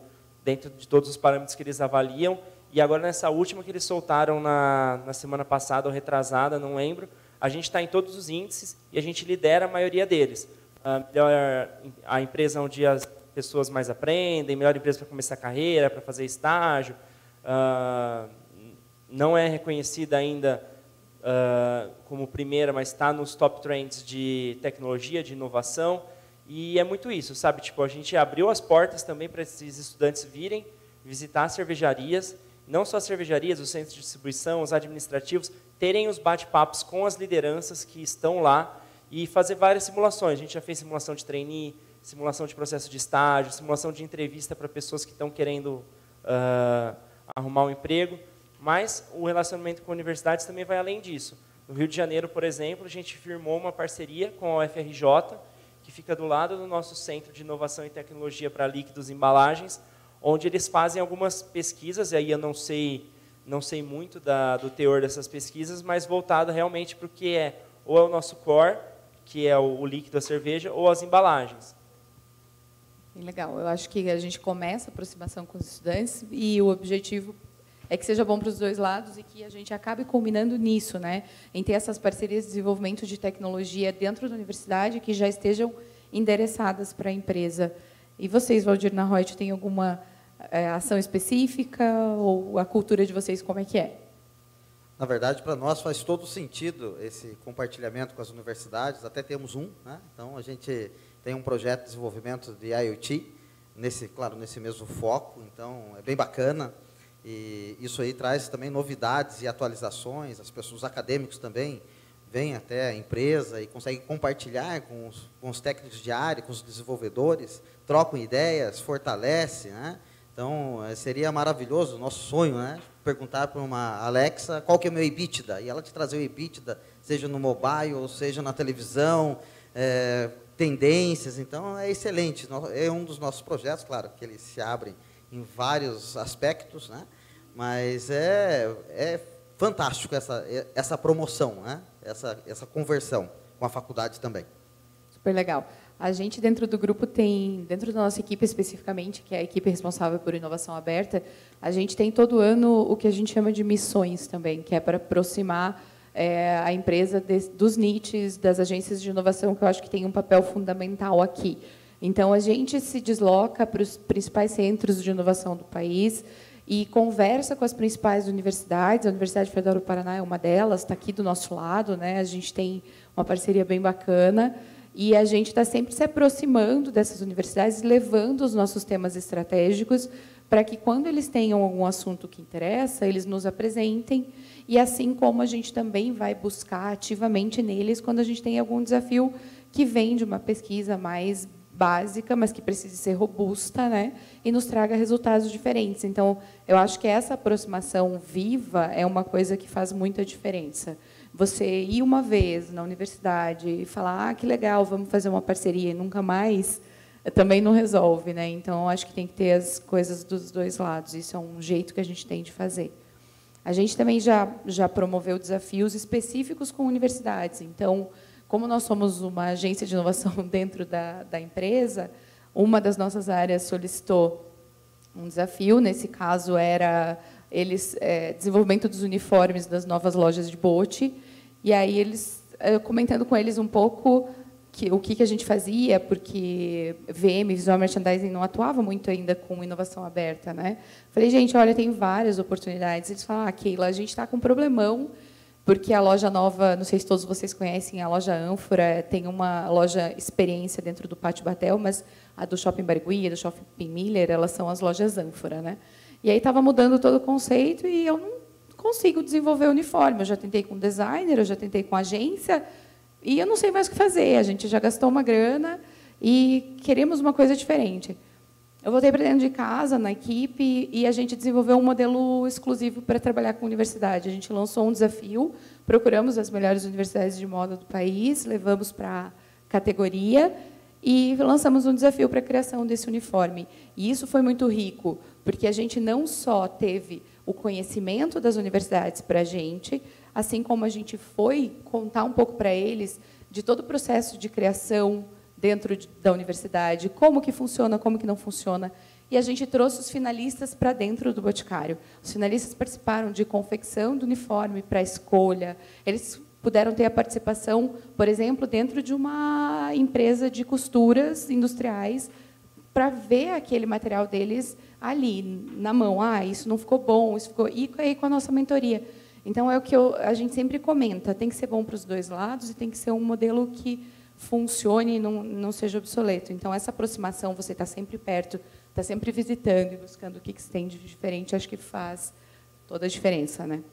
dentro de todos os parâmetros que eles avaliam. E agora nessa última que eles soltaram na, na semana passada ou retrasada, não lembro, a gente está em todos os índices e a gente lidera a maioria deles. A, melhor, a empresa onde as pessoas mais aprendem, melhor empresa para começar a carreira, para fazer estágio. Uh, não é reconhecida ainda uh, como primeira, mas está nos top trends de tecnologia, de inovação. E é muito isso, sabe? Tipo, a gente abriu as portas também para esses estudantes virem visitar cervejarias, não só as cervejarias, os centros de distribuição, os administrativos, terem os bate-papos com as lideranças que estão lá e fazer várias simulações. A gente já fez simulação de trainee, simulação de processo de estágio, simulação de entrevista para pessoas que estão querendo uh, arrumar um emprego, mas o relacionamento com universidades também vai além disso. No Rio de Janeiro, por exemplo, a gente firmou uma parceria com a UFRJ, que fica do lado do nosso Centro de Inovação e Tecnologia para Líquidos e Embalagens, onde eles fazem algumas pesquisas, e aí eu não sei, não sei muito da, do teor dessas pesquisas, mas voltado realmente para o que é ou é o nosso core, que é o, o líquido, a cerveja, ou as embalagens. Legal. Eu acho que a gente começa a aproximação com os estudantes e o objetivo é que seja bom para os dois lados e que a gente acabe combinando nisso, né? Em ter essas parcerias de desenvolvimento de tecnologia dentro da universidade que já estejam endereçadas para a empresa. E vocês, Valdir Narroit, tem alguma é, ação específica ou a cultura de vocês como é que é? Na verdade, para nós faz todo sentido esse compartilhamento com as universidades. Até temos um, né? Então a gente tem um projeto de desenvolvimento de IoT nesse, claro, nesse mesmo foco. Então é bem bacana. E isso aí traz também novidades e atualizações. As pessoas, os acadêmicos também vêm até a empresa e conseguem compartilhar com os, com os técnicos de área, com os desenvolvedores, trocam ideias, fortalece, né? Então, eh, seria maravilhoso, nosso sonho, né? Perguntar para uma Alexa qual que é o meu EBITDA, e ela te trazer o EBITDA, seja no mobile, ou seja na televisão, é, tendências. Então, é excelente. É um dos nossos projetos, claro, que eles se abrem em vários aspectos, né? Mas é, é fantástico essa, essa promoção, né? essa, essa conversão com a faculdade também. Super legal. A gente, dentro do grupo, tem, dentro da nossa equipe especificamente, que é a equipe responsável por inovação aberta, a gente tem todo ano o que a gente chama de missões também, que é para aproximar é, a empresa de, dos NITs, das agências de inovação, que eu acho que tem um papel fundamental aqui. Então, a gente se desloca para os principais centros de inovação do país, e conversa com as principais universidades. A Universidade Federal do Paraná é uma delas, está aqui do nosso lado, né? A gente tem uma parceria bem bacana e a gente está sempre se aproximando dessas universidades, levando os nossos temas estratégicos para que quando eles tenham algum assunto que interessa, eles nos apresentem, e assim como a gente também vai buscar ativamente neles quando a gente tem algum desafio que vem de uma pesquisa mais básica, mas que precise ser robusta, né, e nos traga resultados diferentes. Então, eu acho que essa aproximação viva é uma coisa que faz muita diferença. Você ir uma vez na universidade e falar, ah, que legal, vamos fazer uma parceria e nunca mais, também não resolve, né? Então, acho que tem que ter as coisas dos dois lados. Isso é um jeito que a gente tem de fazer. A gente também já já promoveu desafios específicos com universidades. Então, como nós somos uma agência de inovação dentro da, da empresa, uma das nossas áreas solicitou um desafio. Nesse caso, era eles é, desenvolvimento dos uniformes das novas lojas de bote. E aí eles comentando com eles um pouco que, o que, que a gente fazia, porque VM, Visual Merchandising, não atuava muito ainda com inovação aberta. Né? Falei, gente, olha, tem várias oportunidades. Eles falaram, ah, Keila, a gente está com um problemão porque a loja nova, não sei se todos vocês conhecem, a loja Ânfora tem uma loja experiência dentro do Pátio Batel, mas a do Shopping Barigui, do Shopping Miller, elas são as lojas Ânfora, né? E aí estava mudando todo o conceito e eu não consigo desenvolver uniforme. Eu já tentei com designer, eu já tentei com agência e eu não sei mais o que fazer. A gente já gastou uma grana e queremos uma coisa diferente. Eu voltei para dentro de casa, na equipe, e a gente desenvolveu um modelo exclusivo para trabalhar com universidade. A gente lançou um desafio, procuramos as melhores universidades de moda do país, levamos para a categoria e lançamos um desafio para a criação desse uniforme. E isso foi muito rico, porque a gente não só teve o conhecimento das universidades para a gente, assim como a gente foi contar um pouco para eles de todo o processo de criação, dentro de, da universidade, como que funciona, como que não funciona. E a gente trouxe os finalistas para dentro do Boticário. Os finalistas participaram de confecção do uniforme para escolha. Eles puderam ter a participação, por exemplo, dentro de uma empresa de costuras industriais para ver aquele material deles ali na mão. Ah, isso não ficou bom, isso ficou. E aí com a nossa mentoria. Então é o que eu, a gente sempre comenta. Tem que ser bom para os dois lados e tem que ser um modelo que funcione e não, não seja obsoleto. Então, essa aproximação, você está sempre perto, está sempre visitando e buscando o que, que se tem de diferente, acho que faz toda a diferença. Né?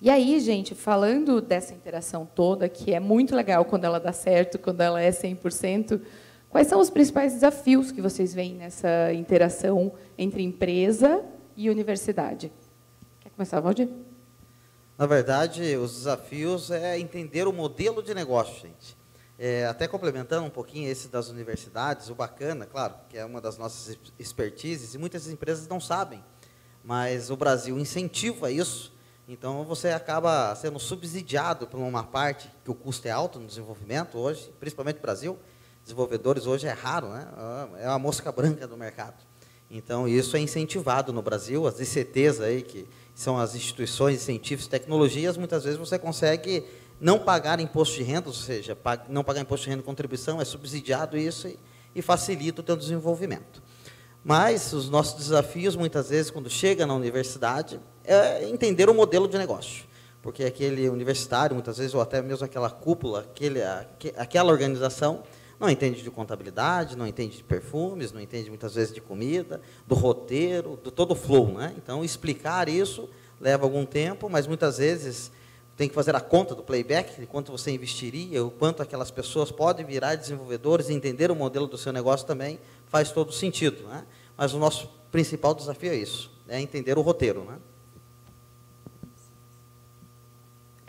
E aí, gente, falando dessa interação toda, que é muito legal quando ela dá certo, quando ela é 100%, quais são os principais desafios que vocês veem nessa interação entre empresa e universidade? Quer começar, Valdir? Na verdade, os desafios é entender o modelo de negócio, gente. É, até complementando um pouquinho esse das universidades, o bacana, claro, que é uma das nossas expertises, e muitas empresas não sabem, mas o Brasil incentiva isso, então você acaba sendo subsidiado por uma parte que o custo é alto no desenvolvimento hoje, principalmente no Brasil. Desenvolvedores hoje é raro, né? é uma mosca branca do mercado. Então, isso é incentivado no Brasil, as ICTs aí, que são as instituições e tecnologias, muitas vezes você consegue não pagar imposto de renda, ou seja, não pagar imposto de renda e contribuição, é subsidiado isso e, e facilita o teu desenvolvimento. Mas os nossos desafios, muitas vezes, quando chega na universidade, é entender o modelo de negócio. Porque aquele universitário, muitas vezes, ou até mesmo aquela cúpula, aquele, aquela organização, não entende de contabilidade, não entende de perfumes, não entende muitas vezes de comida, do roteiro, do todo o flow. Né? Então, explicar isso leva algum tempo, mas muitas vezes tem que fazer a conta do playback, de quanto você investiria, o quanto aquelas pessoas podem virar desenvolvedores e entender o modelo do seu negócio também faz todo sentido. Né? Mas o nosso principal desafio é isso, é entender o roteiro. Né?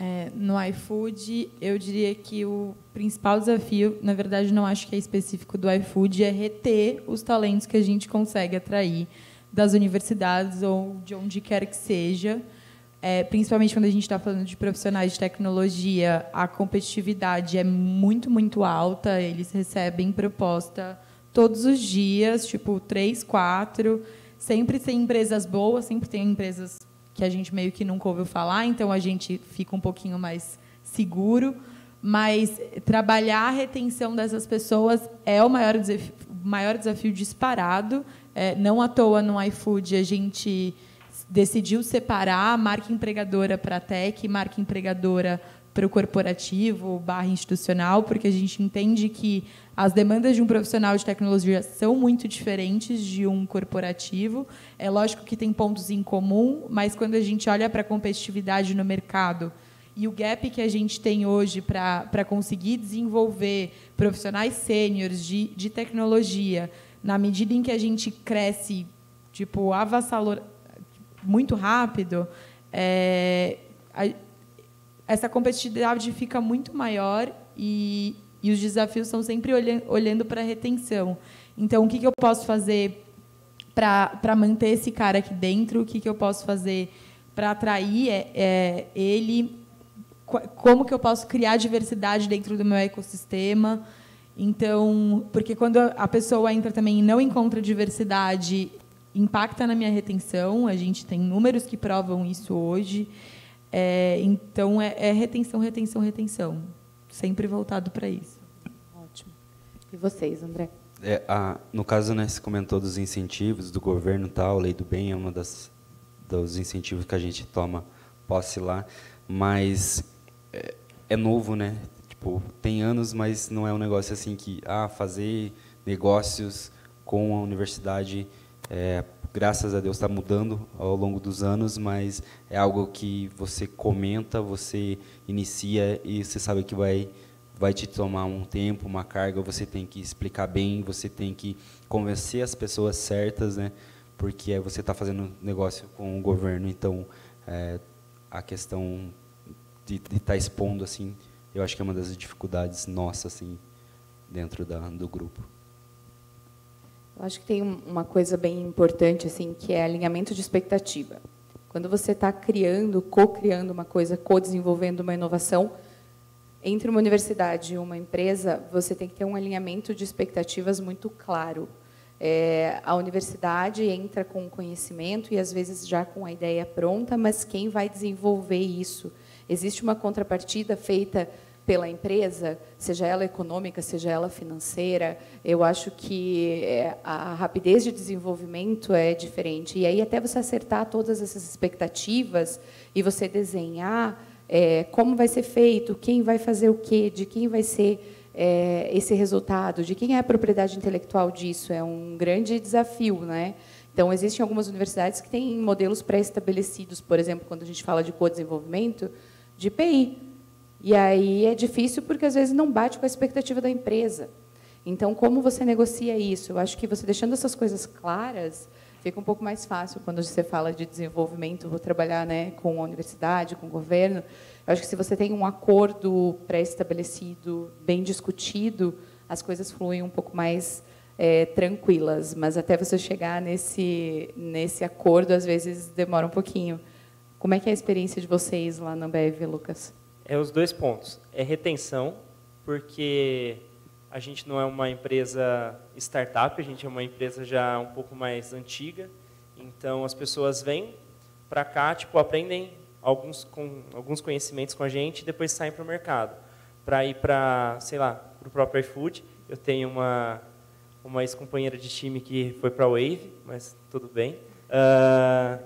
É, no iFood, eu diria que o principal desafio, na verdade, não acho que é específico do iFood, é reter os talentos que a gente consegue atrair das universidades ou de onde quer que seja. É, principalmente quando a gente está falando de profissionais de tecnologia, a competitividade é muito, muito alta. Eles recebem proposta todos os dias, tipo três, quatro. Sempre tem empresas boas, sempre tem empresas que a gente meio que nunca ouviu falar, então a gente fica um pouquinho mais seguro. Mas trabalhar a retenção dessas pessoas é o maior desafio, maior desafio disparado. É, não à toa no iFood a gente decidiu separar a marca empregadora para tech, marca empregadora para o corporativo barra institucional, porque a gente entende que as demandas de um profissional de tecnologia são muito diferentes de um corporativo. É lógico que tem pontos em comum, mas quando a gente olha para a competitividade no mercado e o gap que a gente tem hoje para conseguir desenvolver profissionais sêniores de, de tecnologia, na medida em que a gente cresce tipo avassalor muito rápido, é, a, essa competitividade fica muito maior e, e os desafios são sempre olhando, para a retenção. Então, o que, que eu posso fazer para manter esse cara aqui dentro? O que, que eu posso fazer para atrair é, é, ele? Como que eu posso criar diversidade dentro do meu ecossistema? Então, porque quando a pessoa entra também e não encontra diversidade, impacta na minha retenção. A gente tem números que provam isso hoje. É, então, é, é, retenção, retenção, retenção. Sempre voltado para isso. Ótimo. E vocês, André? É, a, no caso, né, você comentou dos incentivos do governo tal, a lei do bem é uma das dos incentivos que a gente toma posse lá, mas é, é novo, né? Tipo, tem anos, mas não é um negócio assim que ah, fazer negócios com a universidade é, graças a Deus está mudando ao longo dos anos, mas é algo que você comenta, você inicia e você sabe que vai vai te tomar um tempo, uma carga, você tem que explicar bem, você tem que convencer as pessoas certas, né? Porque você está fazendo negócio com o governo, então é, a questão de estar tá expondo assim, eu acho que é uma das dificuldades nossas assim dentro da, do grupo. Eu acho que tem uma coisa bem importante, assim, que é alinhamento de expectativa. Quando você está criando, co-criando uma coisa, co-desenvolvendo uma inovação, entre uma universidade e uma empresa, você tem que ter um alinhamento de expectativas muito claro. É, a universidade entra com conhecimento e, às vezes, já com a ideia pronta, mas quem vai desenvolver isso? Existe uma contrapartida feita pela empresa, seja ela econômica, seja ela financeira, eu acho que é, a rapidez de desenvolvimento é diferente. E aí, até você acertar todas essas expectativas e você desenhar é, como vai ser feito, quem vai fazer o quê, de quem vai ser é, esse resultado, de quem é a propriedade intelectual disso, é um grande desafio. Né? Então, existem algumas universidades que têm modelos pré-estabelecidos, por exemplo, quando a gente fala de co-desenvolvimento, de PI. E aí é difícil porque às vezes não bate com a expectativa da empresa. Então, como você negocia isso? Eu acho que você deixando essas coisas claras, fica um pouco mais fácil quando você fala de desenvolvimento, vou trabalhar né, com a universidade, com o governo. Eu acho que se você tem um acordo pré-estabelecido, bem discutido, as coisas fluem um pouco mais é, tranquilas. Mas até você chegar nesse, nesse acordo, às vezes demora um pouquinho. Como é que é a experiência de vocês lá na Ambev, Lucas? É os dois pontos. É retenção, porque a gente não é uma empresa startup, a gente é uma empresa já um pouco mais antiga. Então as pessoas vêm para cá, tipo, aprendem alguns com alguns conhecimentos com a gente e depois saem para o mercado. Para ir para, sei lá, para o próprio iFood. Eu tenho uma uma ex-companheira de time que foi para a Wave, mas tudo bem. Uh,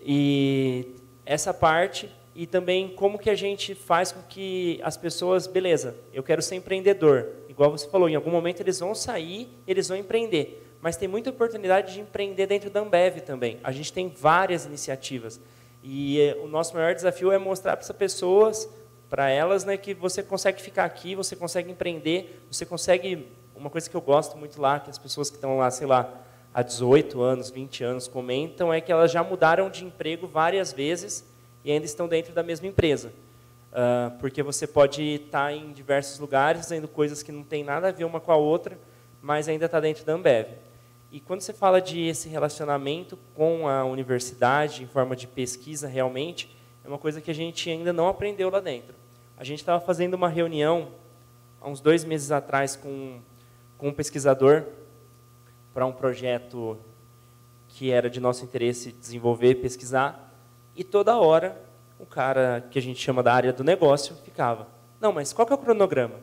e essa parte e também como que a gente faz com que as pessoas, beleza, eu quero ser empreendedor. Igual você falou, em algum momento eles vão sair, eles vão empreender. Mas tem muita oportunidade de empreender dentro da Ambev também. A gente tem várias iniciativas. E eh, o nosso maior desafio é mostrar para essas pessoas, para elas, né, que você consegue ficar aqui, você consegue empreender, você consegue... Uma coisa que eu gosto muito lá, que as pessoas que estão lá, sei lá, há 18 anos, 20 anos comentam, é que elas já mudaram de emprego várias vezes e ainda estão dentro da mesma empresa. Uh, porque você pode estar em diversos lugares fazendo coisas que não tem nada a ver uma com a outra, mas ainda está dentro da Ambev. E quando você fala de esse relacionamento com a universidade, em forma de pesquisa realmente, é uma coisa que a gente ainda não aprendeu lá dentro. A gente estava fazendo uma reunião, há uns dois meses atrás, com, com um pesquisador, para um projeto que era de nosso interesse desenvolver, pesquisar, e toda hora, o cara que a gente chama da área do negócio ficava, não, mas qual que é o cronograma?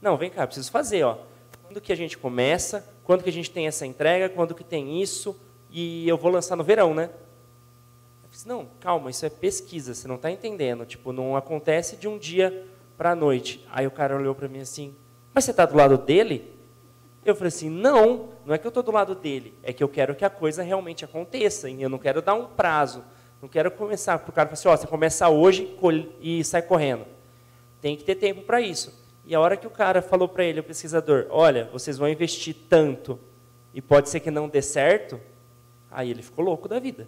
Não, vem cá, preciso fazer, ó. Quando que a gente começa? Quando que a gente tem essa entrega? Quando que tem isso? E eu vou lançar no verão, né? disse, não, calma, isso é pesquisa, você não está entendendo. Tipo, não acontece de um dia para a noite. Aí o cara olhou para mim assim, mas você está do lado dele? Eu falei assim, não, não é que eu estou do lado dele, é que eu quero que a coisa realmente aconteça, e eu não quero dar um prazo, não quero começar para o cara falar assim, ó, você começa hoje e sai correndo. Tem que ter tempo para isso. E a hora que o cara falou para ele, o pesquisador, olha, vocês vão investir tanto e pode ser que não dê certo, aí ele ficou louco da vida.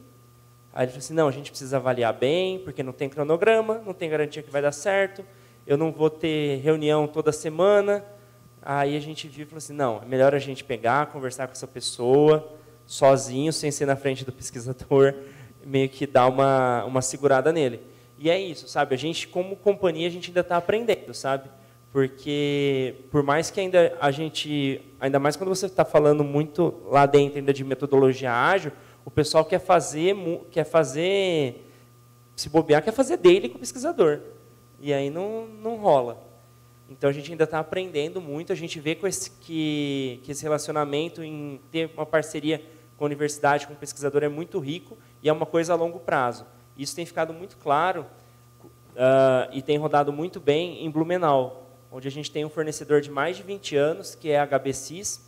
Aí ele falou assim, não, a gente precisa avaliar bem, porque não tem cronograma, não tem garantia que vai dar certo, eu não vou ter reunião toda semana. Aí a gente viu e falou assim, não, é melhor a gente pegar, conversar com essa pessoa, sozinho, sem ser na frente do pesquisador, meio que dar uma, uma segurada nele. E é isso, sabe? A gente, como companhia, a gente ainda está aprendendo, sabe? Porque, por mais que ainda a gente, ainda mais quando você está falando muito lá dentro ainda de metodologia ágil, o pessoal quer fazer, quer fazer, se bobear, quer fazer dele com o pesquisador. E aí não, não rola. Então a gente ainda está aprendendo muito, a gente vê com esse, que, que esse relacionamento em ter uma parceria com a universidade, com o pesquisador é muito rico e é uma coisa a longo prazo. Isso tem ficado muito claro uh, e tem rodado muito bem em Blumenau, onde a gente tem um fornecedor de mais de 20 anos, que é a HBCIS,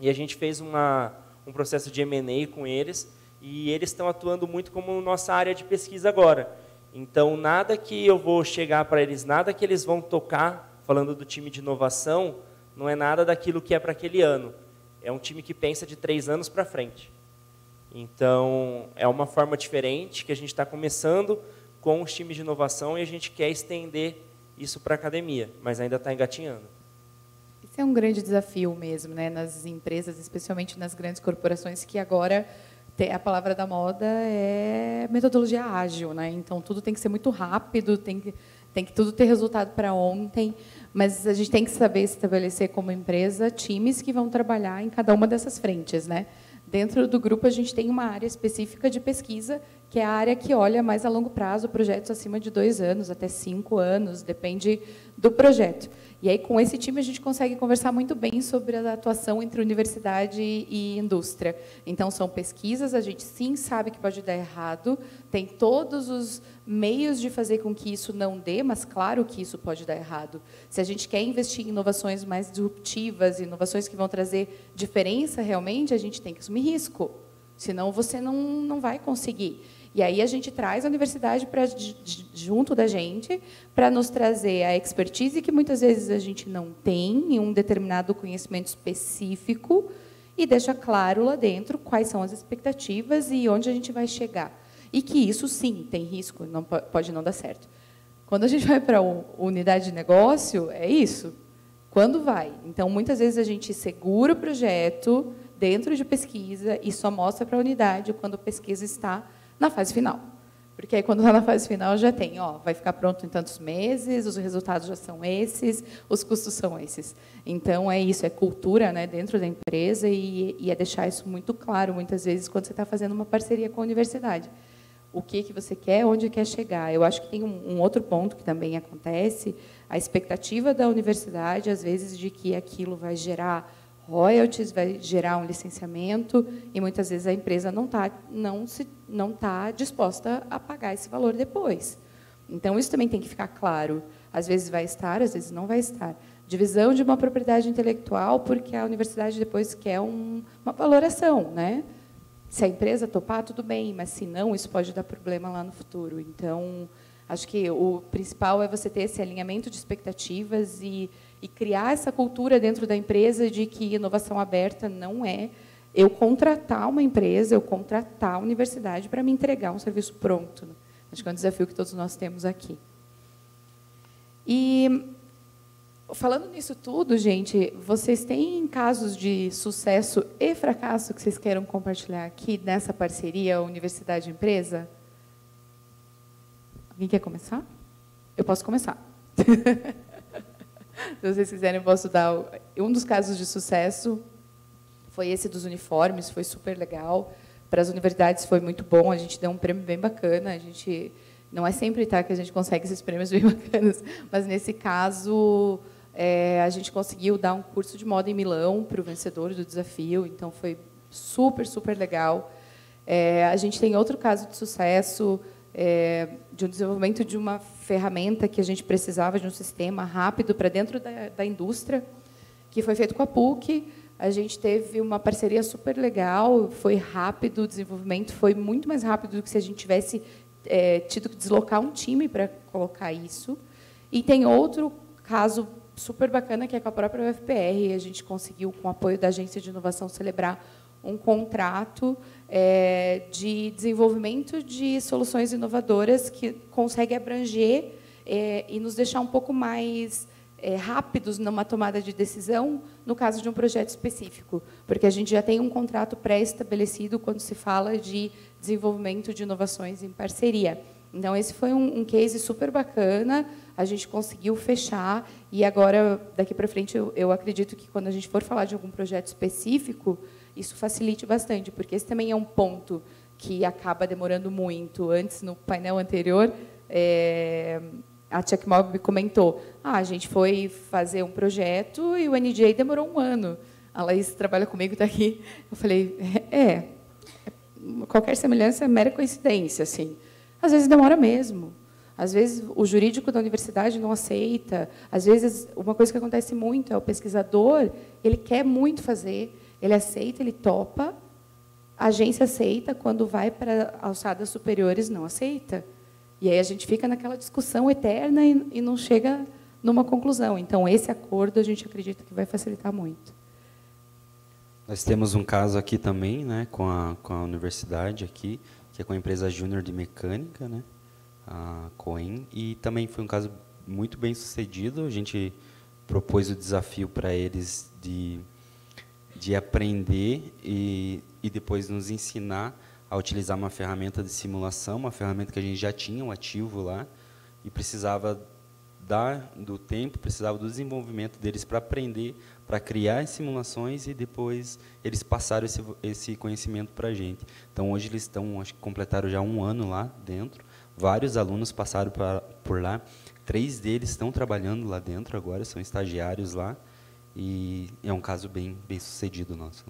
e a gente fez uma, um processo de M&A com eles, e eles estão atuando muito como nossa área de pesquisa agora. Então, nada que eu vou chegar para eles, nada que eles vão tocar, falando do time de inovação, não é nada daquilo que é para aquele ano. É um time que pensa de três anos para frente. Então, é uma forma diferente que a gente está começando com os times de inovação e a gente quer estender isso para a academia, mas ainda está engatinhando. Isso é um grande desafio mesmo, né, nas empresas, especialmente nas grandes corporações, que agora a palavra da moda é metodologia ágil, né? Então tudo tem que ser muito rápido, tem que tem que tudo ter resultado para ontem, mas a gente tem que saber estabelecer como empresa times que vão trabalhar em cada uma dessas frentes, né? Dentro do grupo a gente tem uma área específica de pesquisa, que é a área que olha mais a longo prazo, projetos acima de dois anos, até cinco anos, depende do projeto. E aí, com esse time, a gente consegue conversar muito bem sobre a atuação entre universidade e indústria. Então, são pesquisas, a gente sim sabe que pode dar errado, tem todos os meios de fazer com que isso não dê, mas claro que isso pode dar errado. Se a gente quer investir em inovações mais disruptivas, inovações que vão trazer diferença realmente, a gente tem que assumir risco. Senão, você não, não vai conseguir. E aí a gente traz a universidade para junto da gente para nos trazer a expertise que muitas vezes a gente não tem em um determinado conhecimento específico e deixa claro lá dentro quais são as expectativas e onde a gente vai chegar. E que isso sim tem risco, não pode não dar certo. Quando a gente vai para a unidade de negócio, é isso. Quando vai? Então, muitas vezes a gente segura o projeto dentro de pesquisa e só mostra para a unidade quando a pesquisa está na fase final. Porque aí, quando está na fase final, já tem, ó, vai ficar pronto em tantos meses, os resultados já são esses, os custos são esses. Então, é isso, é cultura né, dentro da empresa e, e é deixar isso muito claro, muitas vezes, quando você está fazendo uma parceria com a universidade. O que, que você quer, onde quer chegar. Eu acho que tem um, um outro ponto que também acontece, a expectativa da universidade, às vezes, de que aquilo vai gerar royalties, vai gerar um licenciamento e muitas vezes a empresa não está não se não tá disposta a pagar esse valor depois. Então isso também tem que ficar claro. Às vezes vai estar, às vezes não vai estar. Divisão de uma propriedade intelectual porque a universidade depois quer um, uma valoração, né? Se a empresa topar, tudo bem, mas se não, isso pode dar problema lá no futuro. Então, acho que o principal é você ter esse alinhamento de expectativas e e criar essa cultura dentro da empresa de que inovação aberta não é eu contratar uma empresa, eu contratar a universidade para me entregar um serviço pronto. Acho que é um desafio que todos nós temos aqui. E falando nisso tudo, gente, vocês têm casos de sucesso e fracasso que vocês queiram compartilhar aqui nessa parceria universidade-empresa? Alguém quer começar? Eu posso começar. Se vocês quiserem, eu posso dar. Um dos casos de sucesso foi esse dos uniformes, foi super legal. Para as universidades foi muito bom, a gente deu um prêmio bem bacana. A gente não é sempre tá, que a gente consegue esses prêmios bem bacanas, mas nesse caso é, a gente conseguiu dar um curso de moda em Milão para o vencedor do desafio, então foi super, super legal. É, a gente tem outro caso de sucesso é, de um desenvolvimento de uma ferramenta que a gente precisava de um sistema rápido para dentro da, da indústria, que foi feito com a PUC. A gente teve uma parceria super legal, foi rápido o desenvolvimento, foi muito mais rápido do que se a gente tivesse é, tido que deslocar um time para colocar isso. E tem outro caso super bacana que é com a própria UFPR. A gente conseguiu, com o apoio da Agência de Inovação, celebrar um contrato é, de desenvolvimento de soluções inovadoras que consegue abranger é, e nos deixar um pouco mais é, rápidos numa tomada de decisão no caso de um projeto específico, porque a gente já tem um contrato pré-estabelecido quando se fala de desenvolvimento de inovações em parceria. Então, esse foi um, um case super bacana, a gente conseguiu fechar, e agora, daqui para frente, eu, eu acredito que quando a gente for falar de algum projeto específico, isso facilite bastante, porque esse também é um ponto que acaba demorando muito. Antes, no painel anterior, é, a Checkmob comentou, ah, a gente foi fazer um projeto e o NJ demorou um ano. A Laís trabalha comigo, está aqui. Eu falei, é, é, qualquer semelhança é mera coincidência. Assim. Às vezes demora mesmo. Às vezes o jurídico da universidade não aceita. Às vezes uma coisa que acontece muito é o pesquisador, ele quer muito fazer, ele aceita, ele topa, a agência aceita, quando vai para alçadas superiores, não aceita. E aí a gente fica naquela discussão eterna e, e não chega numa conclusão. Então, esse acordo a gente acredita que vai facilitar muito. Nós temos um caso aqui também, né, com a, com a universidade aqui, que é com a empresa Júnior de Mecânica, né, a Coen, e também foi um caso muito bem sucedido. A gente propôs o desafio para eles de de aprender e, e depois nos ensinar a utilizar uma ferramenta de simulação, uma ferramenta que a gente já tinha um ativo lá e precisava dar do tempo, precisava do desenvolvimento deles para aprender, para criar simulações e depois eles passaram esse, esse conhecimento para a gente. Então hoje eles estão, acho que completaram já um ano lá dentro. Vários alunos passaram pra, por lá. Três deles estão trabalhando lá dentro agora, são estagiários lá. E é um caso bem, bem sucedido nosso.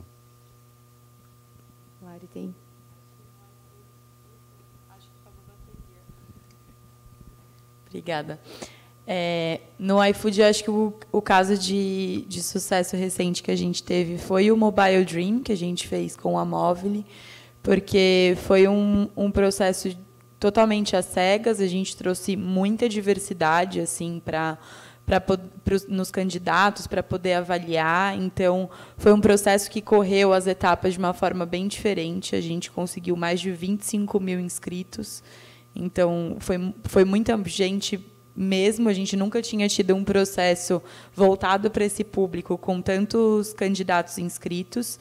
Lari tem. Obrigada. É, no iFood, eu acho que o, o caso de, de sucesso recente que a gente teve foi o Mobile Dream, que a gente fez com a Móvel, porque foi um, um processo totalmente às cegas, a gente trouxe muita diversidade assim para para nos candidatos para poder avaliar. Então, foi um processo que correu as etapas de uma forma bem diferente. A gente conseguiu mais de 25 mil inscritos. Então, foi, foi muita gente mesmo. A gente nunca tinha tido um processo voltado para esse público com tantos candidatos inscritos.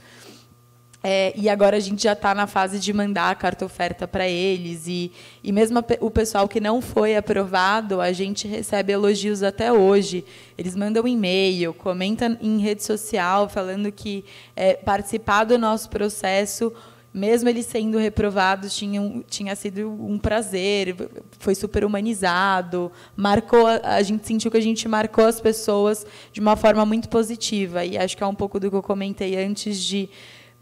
É, e agora a gente já está na fase de mandar a carta oferta para eles. E, e mesmo o pessoal que não foi aprovado, a gente recebe elogios até hoje. Eles mandam e-mail, comentam em rede social, falando que é, participar do nosso processo, mesmo eles sendo reprovados, tinha, tinha sido um prazer, foi super humanizado, marcou, a gente sentiu que a gente marcou as pessoas de uma forma muito positiva. E acho que é um pouco do que eu comentei antes de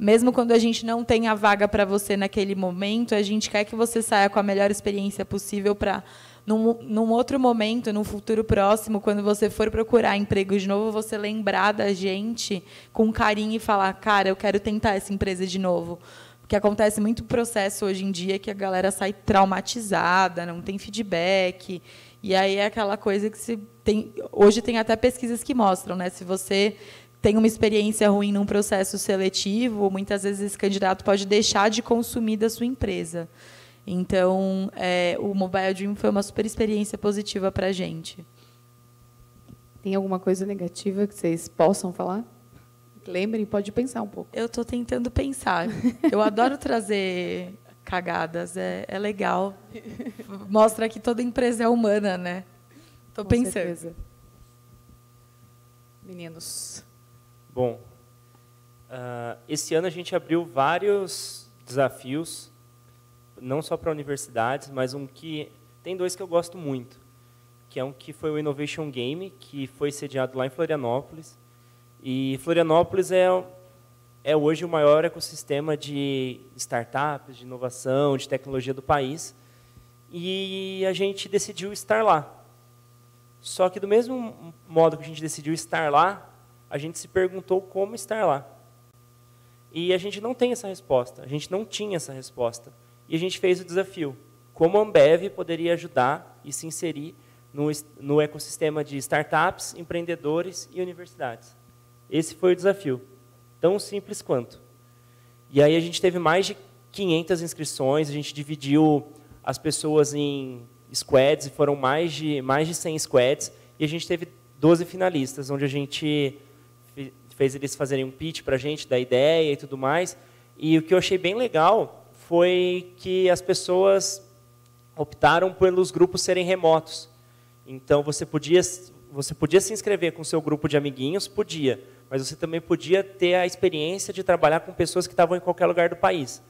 mesmo quando a gente não tem a vaga para você naquele momento, a gente quer que você saia com a melhor experiência possível para num, num, outro momento, num futuro próximo, quando você for procurar emprego de novo, você lembrar da gente com carinho e falar, cara, eu quero tentar essa empresa de novo. Porque acontece muito processo hoje em dia que a galera sai traumatizada, não tem feedback. E aí é aquela coisa que se tem. Hoje tem até pesquisas que mostram, né? Se você tem uma experiência ruim num processo seletivo, muitas vezes esse candidato pode deixar de consumir da sua empresa. Então, é, o Mobile Dream foi uma super experiência positiva para a gente. Tem alguma coisa negativa que vocês possam falar? Lembrem, pode pensar um pouco. Eu estou tentando pensar. Eu adoro trazer cagadas, é, é legal. Mostra que toda empresa é humana, né? Estou pensando. Certeza. Meninos. Bom, uh, esse ano a gente abriu vários desafios, não só para universidades, mas um que tem dois que eu gosto muito, que é um que foi o Innovation Game, que foi sediado lá em Florianópolis. E Florianópolis é é hoje o maior ecossistema de startups, de inovação, de tecnologia do país. E a gente decidiu estar lá. Só que do mesmo modo que a gente decidiu estar lá, a gente se perguntou como estar lá. E a gente não tem essa resposta, a gente não tinha essa resposta. E a gente fez o desafio. Como a Ambev poderia ajudar e se inserir no, no ecossistema de startups, empreendedores e universidades? Esse foi o desafio. Tão simples quanto. E aí a gente teve mais de 500 inscrições, a gente dividiu as pessoas em squads, e foram mais de, mais de 100 squads, e a gente teve 12 finalistas, onde a gente fez eles fazerem um pitch para a gente da ideia e tudo mais. E o que eu achei bem legal foi que as pessoas optaram pelos grupos serem remotos. Então você podia você podia se inscrever com seu grupo de amiguinhos, podia, mas você também podia ter a experiência de trabalhar com pessoas que estavam em qualquer lugar do país.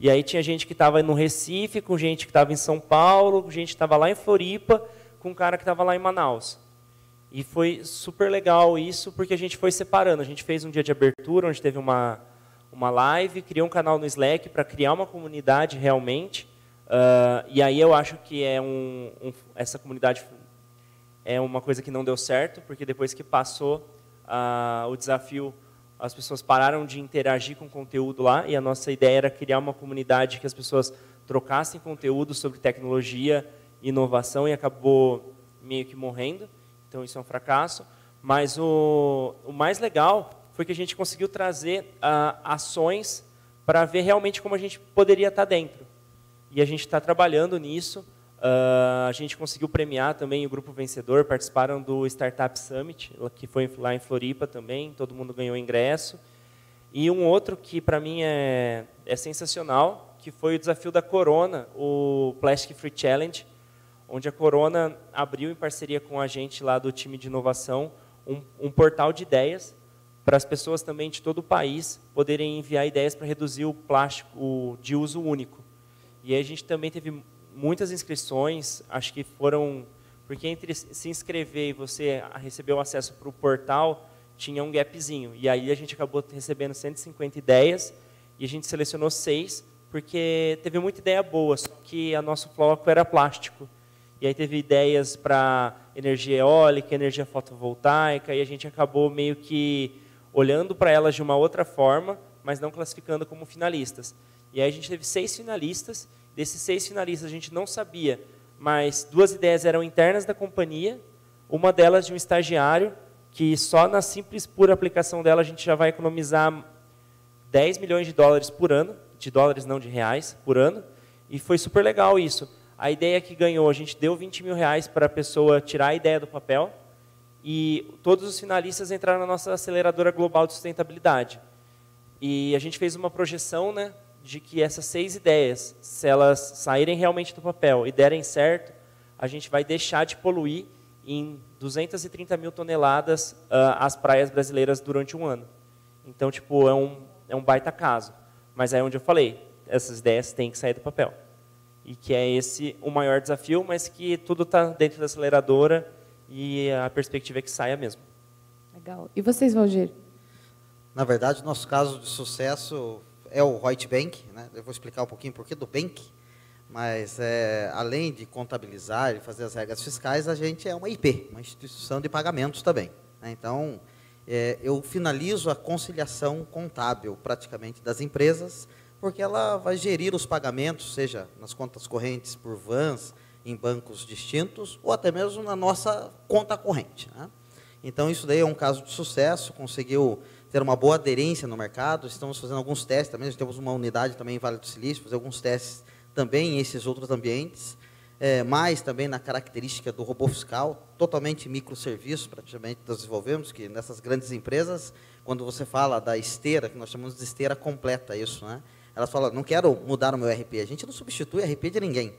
E aí tinha gente que estava no Recife, com gente que estava em São Paulo, gente que estava lá em Floripa, com um cara que estava lá em Manaus. E foi super legal isso, porque a gente foi separando. A gente fez um dia de abertura, onde teve uma, uma live, criou um canal no Slack para criar uma comunidade realmente. Uh, e aí eu acho que é um, um, essa comunidade é uma coisa que não deu certo, porque depois que passou uh, o desafio, as pessoas pararam de interagir com o conteúdo lá, e a nossa ideia era criar uma comunidade que as pessoas trocassem conteúdo sobre tecnologia inovação, e acabou meio que morrendo então isso é um fracasso. Mas o, o mais legal foi que a gente conseguiu trazer uh, ações para ver realmente como a gente poderia estar tá dentro. E a gente está trabalhando nisso. Uh, a gente conseguiu premiar também o grupo vencedor, participaram do Startup Summit, que foi lá em Floripa também, todo mundo ganhou ingresso. E um outro que para mim é, é sensacional, que foi o desafio da Corona, o Plastic Free Challenge, onde a Corona abriu em parceria com a gente lá do time de inovação um, um portal de ideias para as pessoas também de todo o país poderem enviar ideias para reduzir o plástico de uso único. E a gente também teve muitas inscrições, acho que foram porque entre se inscrever e você receber o acesso para o portal tinha um gapzinho. E aí a gente acabou recebendo 150 ideias e a gente selecionou seis porque teve muita ideia boa, só que a nosso foco era plástico. E aí teve ideias para energia eólica, energia fotovoltaica, e a gente acabou meio que olhando para elas de uma outra forma, mas não classificando como finalistas. E aí a gente teve seis finalistas. Desses seis finalistas a gente não sabia, mas duas ideias eram internas da companhia, uma delas de um estagiário, que só na simples pura aplicação dela a gente já vai economizar 10 milhões de dólares por ano, de dólares não de reais, por ano, e foi super legal isso a ideia que ganhou, a gente deu 20 mil reais para a pessoa tirar a ideia do papel e todos os finalistas entraram na nossa aceleradora global de sustentabilidade. E a gente fez uma projeção né, de que essas seis ideias, se elas saírem realmente do papel e derem certo, a gente vai deixar de poluir em 230 mil toneladas uh, as praias brasileiras durante um ano. Então, tipo, é um, é um baita caso. Mas é onde eu falei, essas ideias têm que sair do papel e que é esse o maior desafio, mas que tudo está dentro da aceleradora e a perspectiva é que saia mesmo. Legal. E vocês, Valdir? Na verdade, nosso caso de sucesso é o Reut Bank, né? Eu vou explicar um pouquinho por que do Bank, mas é, além de contabilizar e fazer as regras fiscais, a gente é uma IP, uma instituição de pagamentos também. Né? Então, é, eu finalizo a conciliação contábil praticamente das empresas porque ela vai gerir os pagamentos, seja nas contas correntes por vans, em bancos distintos, ou até mesmo na nossa conta corrente. Né? Então, isso daí é um caso de sucesso, conseguiu ter uma boa aderência no mercado, estamos fazendo alguns testes também, temos uma unidade também em Vale do Silício, fazer alguns testes também em esses outros ambientes, é, mais também na característica do robô fiscal, totalmente microserviço, praticamente, nós desenvolvemos, que nessas grandes empresas, quando você fala da esteira, que nós chamamos de esteira completa, isso, né? Elas falam, não quero mudar o meu RP. A gente não substitui RP de ninguém.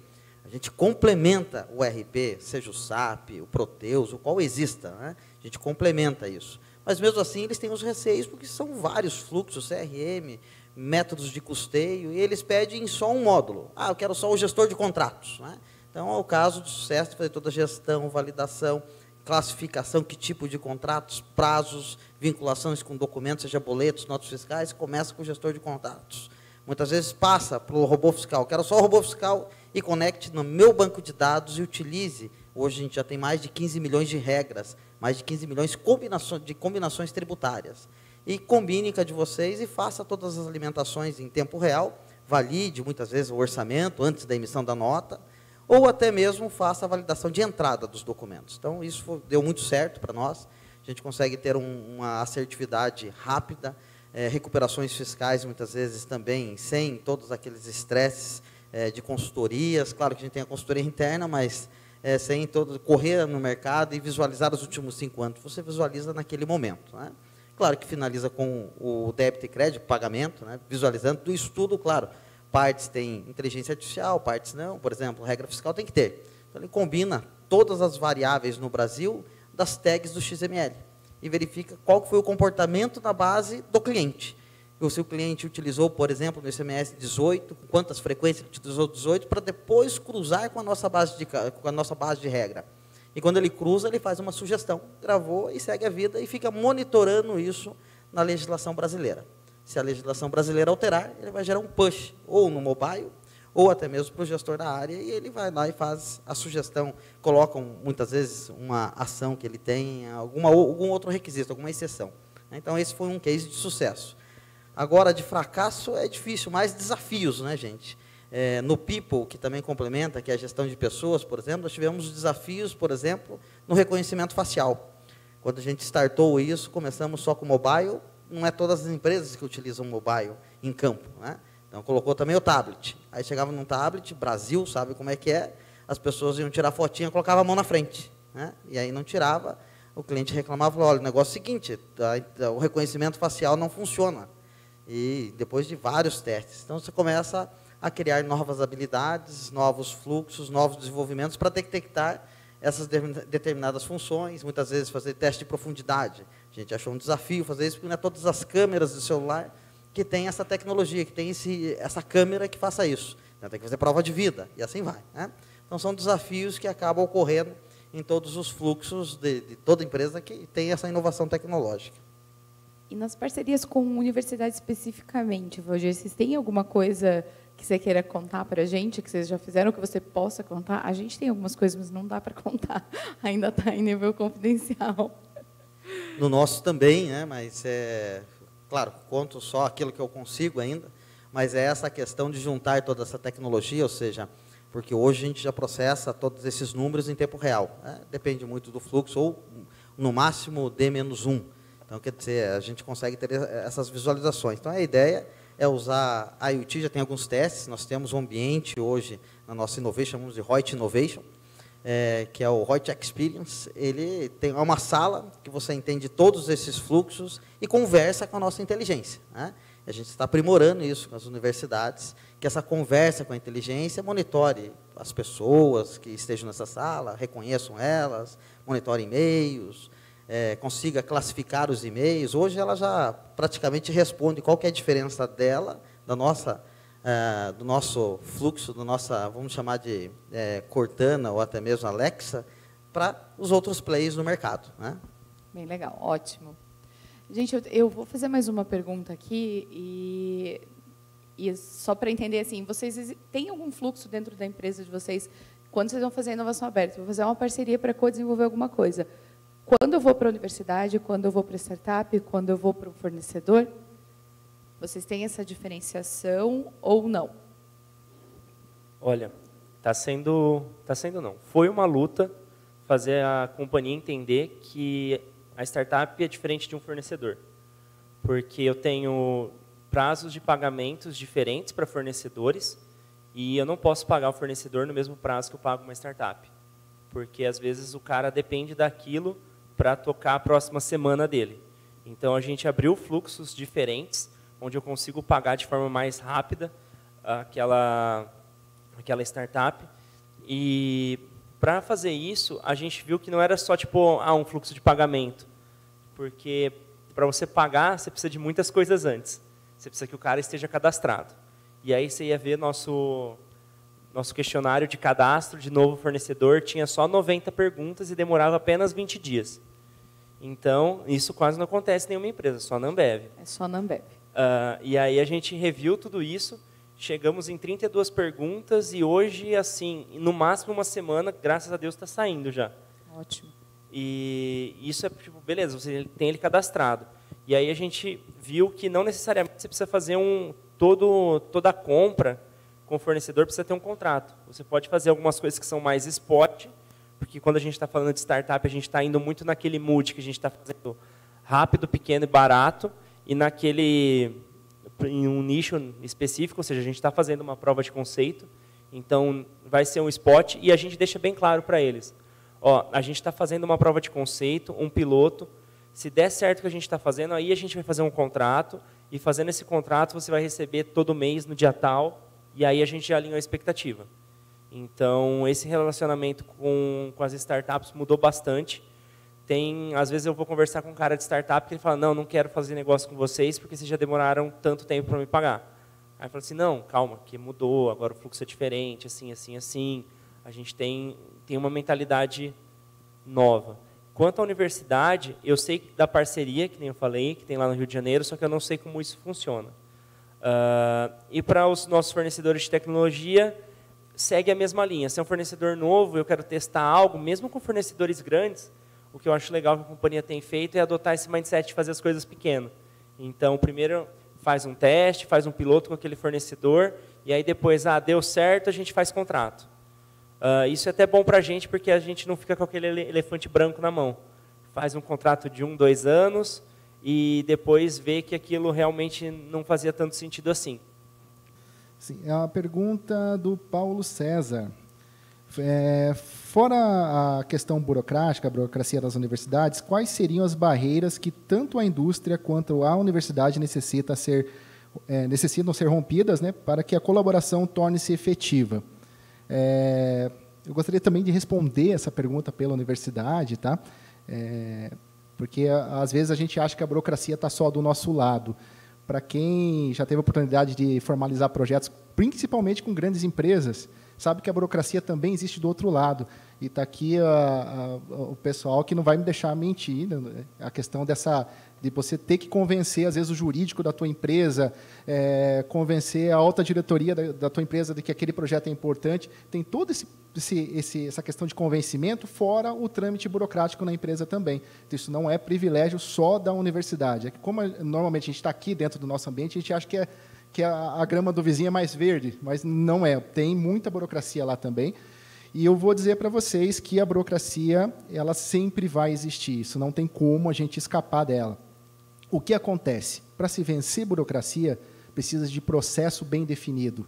A gente complementa o RP, seja o SAP, o Proteus, o qual exista. Né? A gente complementa isso. Mas mesmo assim, eles têm os receios, porque são vários fluxos, CRM, métodos de custeio, e eles pedem só um módulo. Ah, eu quero só o gestor de contratos. Né? Então, é o caso de sucesso de fazer toda a gestão, validação, classificação, que tipo de contratos, prazos, vinculações com documentos, seja boletos, notas fiscais, começa com o gestor de contratos. Muitas vezes passa para o robô fiscal. Quero só o robô fiscal e conecte no meu banco de dados e utilize. Hoje a gente já tem mais de 15 milhões de regras, mais de 15 milhões de combinações, tributárias. E combine com a de vocês e faça todas as alimentações em tempo real, valide muitas vezes o orçamento antes da emissão da nota, ou até mesmo faça a validação de entrada dos documentos. Então, isso deu muito certo para nós. A gente consegue ter um, uma assertividade rápida, é, recuperações fiscais, muitas vezes também sem todos aqueles estresses é, de consultorias. Claro que a gente tem a consultoria interna, mas é, sem todo, correr no mercado e visualizar os últimos cinco anos. Você visualiza naquele momento. Né? Claro que finaliza com o débito e crédito, pagamento, né? visualizando do estudo, claro. Partes têm inteligência artificial, partes não. Por exemplo, regra fiscal tem que ter. Então, ele combina todas as variáveis no Brasil das tags do XML e verifica qual foi o comportamento na base do cliente. Se o cliente utilizou, por exemplo, no SMS 18, quantas frequências utilizou 18, para depois cruzar com a nossa base de, com a nossa base de regra. E quando ele cruza, ele faz uma sugestão, gravou e segue a vida e fica monitorando isso na legislação brasileira. Se a legislação brasileira alterar, ele vai gerar um push, ou no mobile, ou até mesmo para o gestor da área, e ele vai lá e faz a sugestão, colocam muitas vezes uma ação que ele tem, alguma, algum outro requisito, alguma exceção. Então, esse foi um case de sucesso. Agora, de fracasso é difícil, mais desafios, né, gente? É, no People, que também complementa, que é a gestão de pessoas, por exemplo, nós tivemos desafios, por exemplo, no reconhecimento facial. Quando a gente startou isso, começamos só com mobile, não é todas as empresas que utilizam mobile em campo, né? Então colocou também o tablet. Aí chegava num tablet, Brasil, sabe como é que é? As pessoas iam tirar fotinha, colocava a mão na frente, né? E aí não tirava, o cliente reclamava, olha, o negócio é o seguinte, o reconhecimento facial não funciona. E depois de vários testes, então você começa a criar novas habilidades, novos fluxos, novos desenvolvimentos para detectar essas determinadas funções, muitas vezes fazer teste de profundidade. A gente achou um desafio fazer isso, porque não é todas as câmeras do celular que tem essa tecnologia, que tem esse, essa câmera que faça isso. Então, tem que fazer prova de vida, e assim vai. Né? Então, são desafios que acabam ocorrendo em todos os fluxos de, de toda empresa que tem essa inovação tecnológica. E nas parcerias com universidades especificamente, Valdir, vocês têm alguma coisa que você queira contar para a gente, que vocês já fizeram, que você possa contar? A gente tem algumas coisas, mas não dá para contar. Ainda está em nível confidencial. No nosso também, né? mas é, Claro, conto só aquilo que eu consigo ainda, mas é essa questão de juntar toda essa tecnologia, ou seja, porque hoje a gente já processa todos esses números em tempo real. Né? Depende muito do fluxo, ou no máximo D menos 1. Então, quer dizer, a gente consegue ter essas visualizações. Então, a ideia é usar a IoT, já tem alguns testes, nós temos um ambiente hoje na nossa Innovation, chamamos de Reut Innovation, é, que é o Reut Experience, ele tem uma sala que você entende todos esses fluxos e conversa com a nossa inteligência. Né? A gente está aprimorando isso com as universidades, que essa conversa com a inteligência monitore as pessoas que estejam nessa sala, reconheçam elas, monitore e-mails, é, consiga classificar os e-mails. Hoje ela já praticamente responde qual é a diferença dela, da nossa é, do nosso fluxo, do nossa, vamos chamar de é, Cortana ou até mesmo Alexa, para os outros players no mercado. Né? Bem legal, ótimo. Gente, eu, eu vou fazer mais uma pergunta aqui e, e só para entender assim, vocês têm algum fluxo dentro da empresa de vocês quando vocês vão fazer inovação aberta? Vou fazer uma parceria para co-desenvolver alguma coisa. Quando eu vou para a universidade, quando eu vou para a startup, quando eu vou para o fornecedor, vocês têm essa diferenciação ou não? Olha, está sendo, tá sendo não. Foi uma luta fazer a companhia entender que a startup é diferente de um fornecedor, porque eu tenho prazos de pagamentos diferentes para fornecedores e eu não posso pagar o fornecedor no mesmo prazo que eu pago uma startup, porque às vezes o cara depende daquilo para tocar a próxima semana dele. Então a gente abriu fluxos diferentes onde eu consigo pagar de forma mais rápida aquela, aquela startup. E para fazer isso, a gente viu que não era só tipo ah, um fluxo de pagamento, porque para você pagar, você precisa de muitas coisas antes. Você precisa que o cara esteja cadastrado. E aí você ia ver nosso Nosso questionário de cadastro de novo fornecedor tinha só 90 perguntas e demorava apenas 20 dias. Então, isso quase não acontece em nenhuma empresa, só na Ambev. É só na Ambev. Uh, e aí a gente reviu tudo isso, chegamos em 32 perguntas e hoje, assim, no máximo uma semana, graças a Deus, está saindo já. Ótimo. E isso é, tipo, beleza, você tem ele cadastrado. E aí a gente viu que não necessariamente você precisa fazer um, todo, toda a compra com o fornecedor precisa ter um contrato. Você pode fazer algumas coisas que são mais spot, porque quando a gente está falando de startup, a gente está indo muito naquele mood que a gente está fazendo rápido, pequeno e barato, e naquele em um nicho específico, ou seja, a gente está fazendo uma prova de conceito, então vai ser um spot e a gente deixa bem claro para eles, ó, a gente está fazendo uma prova de conceito, um piloto, se der certo o que a gente está fazendo, aí a gente vai fazer um contrato e fazendo esse contrato você vai receber todo mês no dia tal e aí a gente já alinha a expectativa. Então, esse relacionamento com, com as startups mudou bastante. Tem, às vezes eu vou conversar com um cara de startup que ele fala, não, não quero fazer negócio com vocês porque vocês já demoraram tanto tempo para me pagar. Aí eu falo assim, não, calma, que mudou, agora o fluxo é diferente, assim, assim, assim. A gente tem, tem uma mentalidade nova. Quanto à universidade, eu sei da parceria, que nem eu falei, que tem lá no Rio de Janeiro, só que eu não sei como isso funciona. Uh, e para os nossos fornecedores de tecnologia, segue a mesma linha. Se é um fornecedor novo, eu quero testar algo, mesmo com fornecedores grandes, o que eu acho legal que a companhia tem feito é adotar esse mindset de fazer as coisas pequenas. Então, primeiro faz um teste, faz um piloto com aquele fornecedor, e aí depois, ah, deu certo, a gente faz contrato. Uh, isso é até bom para a gente, porque a gente não fica com aquele elefante branco na mão. Faz um contrato de um, dois anos, e depois vê que aquilo realmente não fazia tanto sentido assim. Sim, é uma pergunta do Paulo César. É, fora a questão burocrática, a burocracia das universidades, quais seriam as barreiras que tanto a indústria quanto a universidade necessita ser, é, necessitam ser rompidas né, para que a colaboração torne-se efetiva? É, eu gostaria também de responder essa pergunta pela universidade, tá? É, porque às vezes a gente acha que a burocracia está só do nosso lado para quem já teve a oportunidade de formalizar projetos, principalmente com grandes empresas, sabe que a burocracia também existe do outro lado. E está aqui a, a, o pessoal que não vai me deixar mentir, né? a questão dessa de você ter que convencer, às vezes, o jurídico da tua empresa, é, convencer a alta diretoria da, da, tua empresa de que aquele projeto é importante. Tem toda esse, esse, essa questão de convencimento, fora o trâmite burocrático na empresa também. Então, isso não é privilégio só da universidade. É que, como normalmente a gente está aqui dentro do nosso ambiente, a gente acha que, é, que a, a grama do vizinho é mais verde, mas não é. Tem muita burocracia lá também. E eu vou dizer para vocês que a burocracia, ela sempre vai existir. Isso não tem como a gente escapar dela. O que acontece? Para se vencer burocracia, precisa de processo bem definido.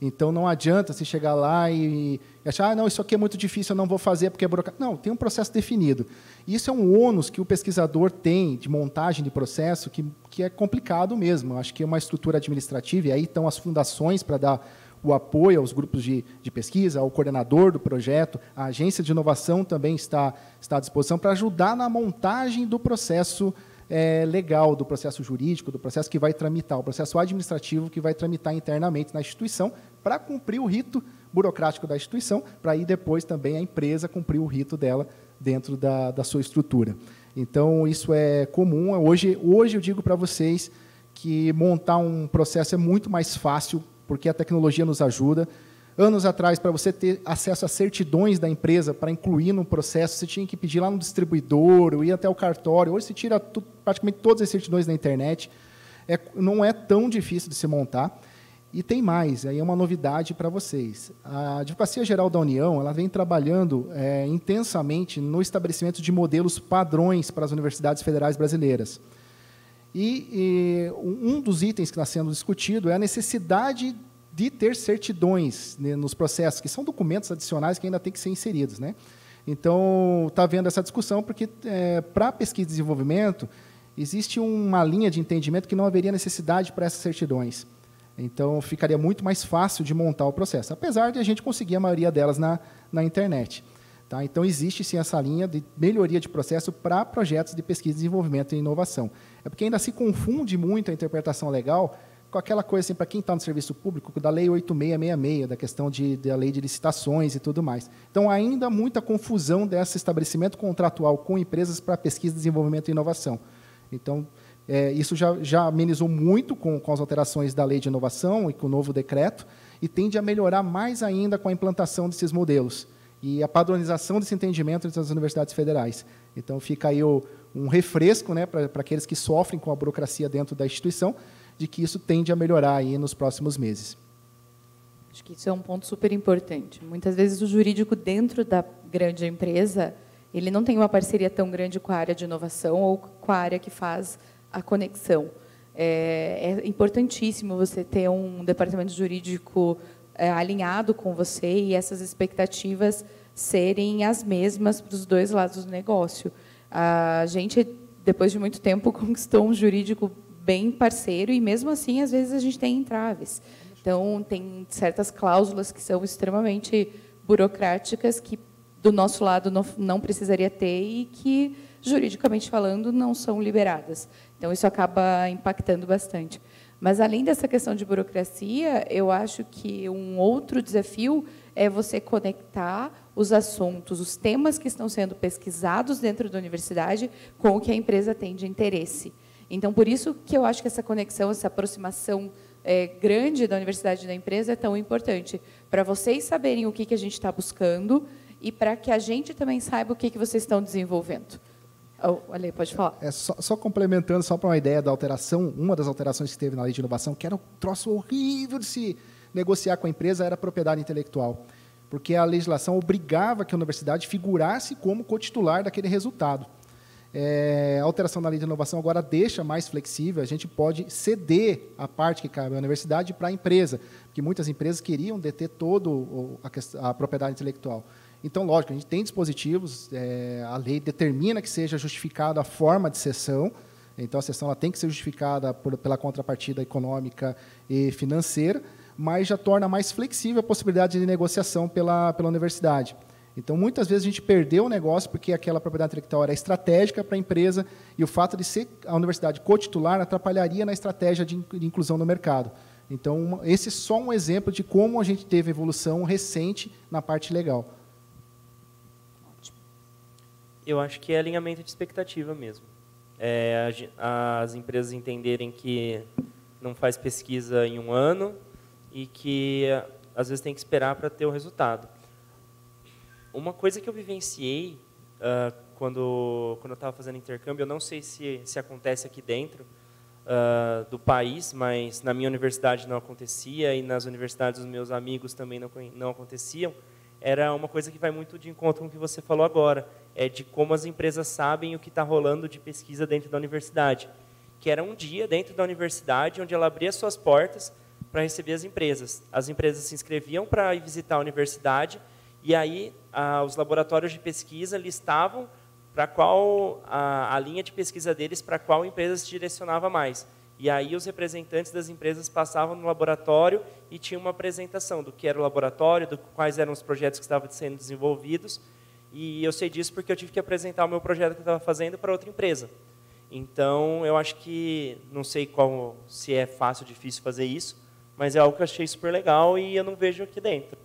Então não adianta se chegar lá e, achar, ah, não, isso aqui é muito difícil, eu não vou fazer porque é burocracia. Não, tem um processo definido. Isso é um ônus que o pesquisador tem de montagem de processo que, que é complicado mesmo. Acho que é uma estrutura administrativa, e aí estão as fundações para dar o apoio aos grupos de, de pesquisa, ao coordenador do projeto, a agência de inovação também está, está à disposição para ajudar na montagem do processo é, legal, do processo jurídico, do processo que vai tramitar, o processo administrativo que vai tramitar internamente na instituição para cumprir o rito burocrático da instituição, para aí depois também a empresa cumprir o rito dela dentro da, da sua estrutura. Então, isso é comum. Hoje, hoje eu digo para vocês que montar um processo é muito mais fácil, porque a tecnologia nos ajuda. Anos atrás, para você ter acesso a certidões da empresa para incluir no processo, você tinha que pedir lá no distribuidor, ou ir até o cartório. Hoje você tira praticamente todas as certidões na internet. É, não é tão difícil de se montar. E tem mais, aí é uma novidade para vocês. A Advocacia Geral da União ela vem trabalhando é, intensamente no estabelecimento de modelos padrões para as universidades federais brasileiras. E, e um dos itens que está sendo discutido é a necessidade de ter certidões né, nos processos, que são documentos adicionais que ainda têm que ser inseridos. Né? Então, está havendo essa discussão, porque é, para pesquisa e desenvolvimento, existe uma linha de entendimento que não haveria necessidade para essas certidões. Então, ficaria muito mais fácil de montar o processo, apesar de a gente conseguir a maioria delas na, na internet. Tá? Então, existe sim essa linha de melhoria de processo para projetos de pesquisa, desenvolvimento e inovação. É porque ainda se confunde muito a interpretação legal com aquela coisa assim, para quem está no serviço público, da Lei 8666, da questão de, da lei de licitações e tudo mais. Então, ainda muita confusão desse estabelecimento contratual com empresas para pesquisa, desenvolvimento e inovação. Então, é, isso já, já amenizou muito com, com as alterações da lei de inovação e com o novo decreto, e tende a melhorar mais ainda com a implantação desses modelos e a padronização desse entendimento entre as universidades federais. Então, fica aí o, um refresco né, para aqueles que sofrem com a burocracia dentro da instituição, de que isso tende a melhorar aí nos próximos meses. Acho que isso é um ponto super importante. Muitas vezes o jurídico dentro da grande empresa, ele não tem uma parceria tão grande com a área de inovação ou com a área que faz a conexão. É, é importantíssimo você ter um departamento jurídico é, alinhado com você e essas expectativas serem as mesmas para os dois lados do negócio. A gente, depois de muito tempo, conquistou um jurídico bem parceiro e, mesmo assim, às vezes a gente tem entraves. Então, tem certas cláusulas que são extremamente burocráticas que, do nosso lado, não, não precisaria ter e que, juridicamente falando, não são liberadas. Então, isso acaba impactando bastante. Mas, além dessa questão de burocracia, eu acho que um outro desafio é você conectar os assuntos, os temas que estão sendo pesquisados dentro da universidade com o que a empresa tem de interesse. Então, por isso que eu acho que essa conexão, essa aproximação é, grande da universidade e da empresa é tão importante, para vocês saberem o que, que a gente está buscando e para que a gente também saiba o que, que vocês estão desenvolvendo. Oh, Ale, pode falar. É, só, só complementando, só para uma ideia da alteração, uma das alterações que teve na lei de inovação, que era um troço horrível de se negociar com a empresa, era a propriedade intelectual porque a legislação obrigava que a universidade figurasse como cotitular daquele resultado. É, a alteração da lei de inovação agora deixa mais flexível, a gente pode ceder a parte que cabe à universidade para a empresa, porque muitas empresas queriam deter toda a, propriedade intelectual. Então, lógico, a gente tem dispositivos, é, a lei determina que seja justificada a forma de cessão, então a cessão ela tem que ser justificada por, pela contrapartida econômica e financeira, mas já torna mais flexível a possibilidade de negociação pela, pela universidade. Então, muitas vezes a gente perdeu o negócio porque aquela propriedade intelectual era estratégica para a empresa e o fato de ser a universidade cotitular atrapalharia na estratégia de, de inclusão no mercado. Então, esse é só um exemplo de como a gente teve evolução recente na parte legal. Eu acho que é alinhamento de expectativa mesmo. É, as empresas entenderem que não faz pesquisa em um ano, e que às vezes tem que esperar para ter o resultado. Uma coisa que eu vivenciei uh, quando, quando eu estava fazendo intercâmbio, eu não sei se, se acontece aqui dentro uh, do país, mas na minha universidade não acontecia e nas universidades dos meus amigos também não, não aconteciam, era uma coisa que vai muito de encontro com o que você falou agora, é de como as empresas sabem o que está rolando de pesquisa dentro da universidade. Que era um dia dentro da universidade onde ela abria suas portas para receber as empresas. As empresas se inscreviam para ir visitar a universidade e aí os laboratórios de pesquisa listavam para qual a, a, linha de pesquisa deles para qual empresa se direcionava mais. E aí os representantes das empresas passavam no laboratório e tinham uma apresentação do que era o laboratório, do quais eram os projetos que estavam sendo desenvolvidos. E eu sei disso porque eu tive que apresentar o meu projeto que eu estava fazendo para outra empresa. Então, eu acho que não sei qual se é fácil ou difícil fazer isso, mas é algo que eu achei super legal e eu não vejo aqui dentro.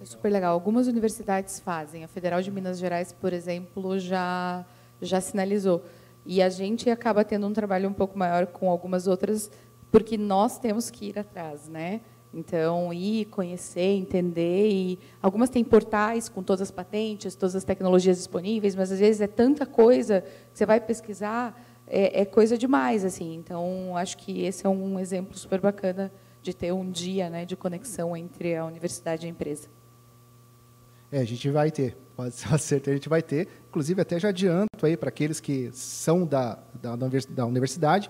É super legal. Algumas universidades fazem. A Federal de Minas Gerais, por exemplo, já, já sinalizou. E a gente acaba tendo um trabalho um pouco maior com algumas outras, porque nós temos que ir atrás, né? Então, ir, conhecer, entender. E algumas têm portais com todas as patentes, todas as tecnologias disponíveis, mas às vezes é tanta coisa que você vai pesquisar, é, é, coisa demais, assim. Então, acho que esse é um exemplo super bacana de ter um dia né, de conexão entre a universidade e a empresa. É, a gente vai ter, pode ser certeza, a gente vai ter. Inclusive, até já adianto aí para aqueles que são da, da, da universidade,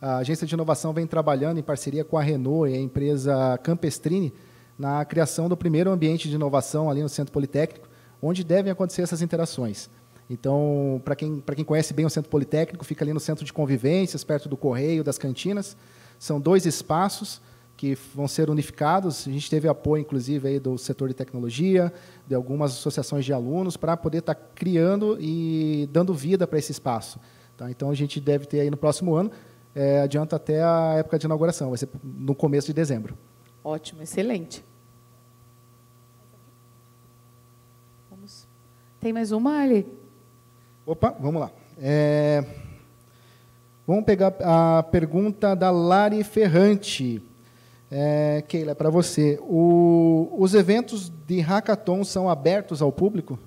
a Agência de Inovação vem trabalhando em parceria com a Renault e a empresa Campestrini na criação do primeiro ambiente de inovação ali no Centro Politécnico, onde devem acontecer essas interações. Então, para quem, quem conhece bem o Centro Politécnico, fica ali no centro de convivências, perto do Correio, das cantinas. São dois espaços que vão ser unificados. A gente teve apoio, inclusive, aí do setor de tecnologia, de algumas associações de alunos, para poder estar tá criando e dando vida para esse espaço. Tá? Então, a gente deve ter aí no próximo ano é, adianta até a época de inauguração, vai ser no começo de dezembro. Ótimo, excelente. Vamos. Tem mais uma, Ali? Opa, vamos lá. É, vamos pegar a pergunta da Lari Ferrante. É, Keila, é para você. O, os eventos de hackathon são abertos ao público?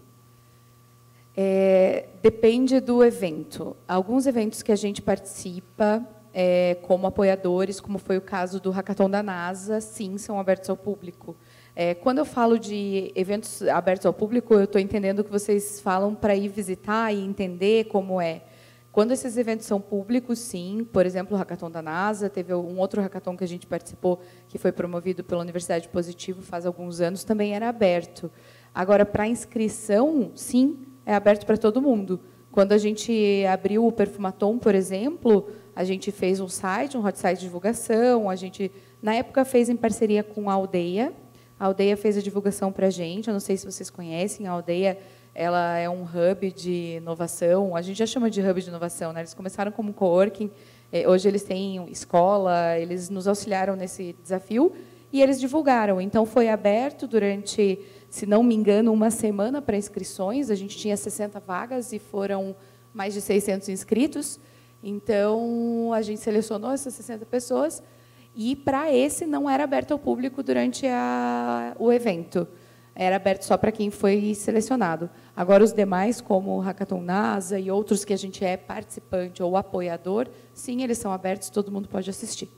É, depende do evento. Alguns eventos que a gente participa é, como apoiadores, como foi o caso do hackathon da NASA, sim, são abertos ao público. É, quando eu falo de eventos abertos ao público, eu estou entendendo que vocês falam para ir visitar e entender como é. Quando esses eventos são públicos, sim. Por exemplo, o hackathon da NASA, teve um outro hackathon que a gente participou, que foi promovido pela Universidade Positivo faz alguns anos, também era aberto. Agora, para inscrição, sim, é aberto para todo mundo. Quando a gente abriu o Perfumatom, por exemplo, a gente fez um site, um hot site de divulgação, a gente, na época, fez em parceria com a Aldeia. A Aldeia fez a divulgação para a gente, eu não sei se vocês conhecem, a Aldeia ela é um hub de inovação, a gente já chama de hub de inovação, né? eles começaram como coworking, é, hoje eles têm escola, eles nos auxiliaram nesse desafio, e eles divulgaram. Então, foi aberto durante se não me engano, uma semana para inscrições. A gente tinha 60 vagas e foram mais de 600 inscritos. Então, a gente selecionou essas 60 pessoas e para esse não era aberto ao público durante a, o evento. Era aberto só para quem foi selecionado. Agora, os demais, como o Hackathon NASA e outros que a gente é participante ou apoiador, sim, eles são abertos, todo mundo pode assistir.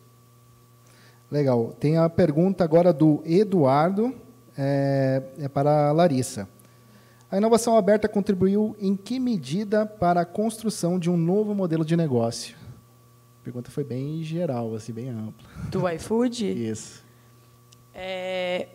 Legal. Tem a pergunta agora do Eduardo é, é para a Larissa. A inovação aberta contribuiu em que medida para a construção de um novo modelo de negócio? A pergunta foi bem geral, assim, bem ampla. Do iFood? Isso. É,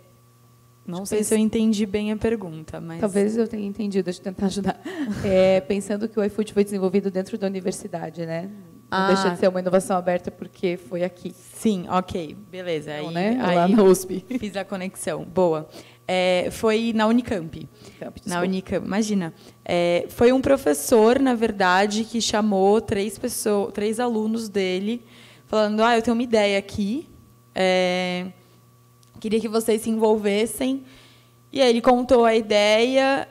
não sei se eu entendi bem a pergunta, mas... Talvez eu tenha entendido, deixa eu tentar ajudar. É, pensando que o iFood foi desenvolvido dentro da universidade, né? Não ah, deixa de ser uma inovação aberta porque foi aqui. Sim, ok, beleza. Não, aí, né? aí Lá na USP. Fiz a conexão. Boa. É, foi na Unicamp. Unicamp na Unicamp, imagina. É, foi um professor, na verdade, que chamou três pessoas, três alunos dele, falando: "Ah, eu tenho uma ideia aqui. É, queria que vocês se envolvessem." E aí ele contou a ideia.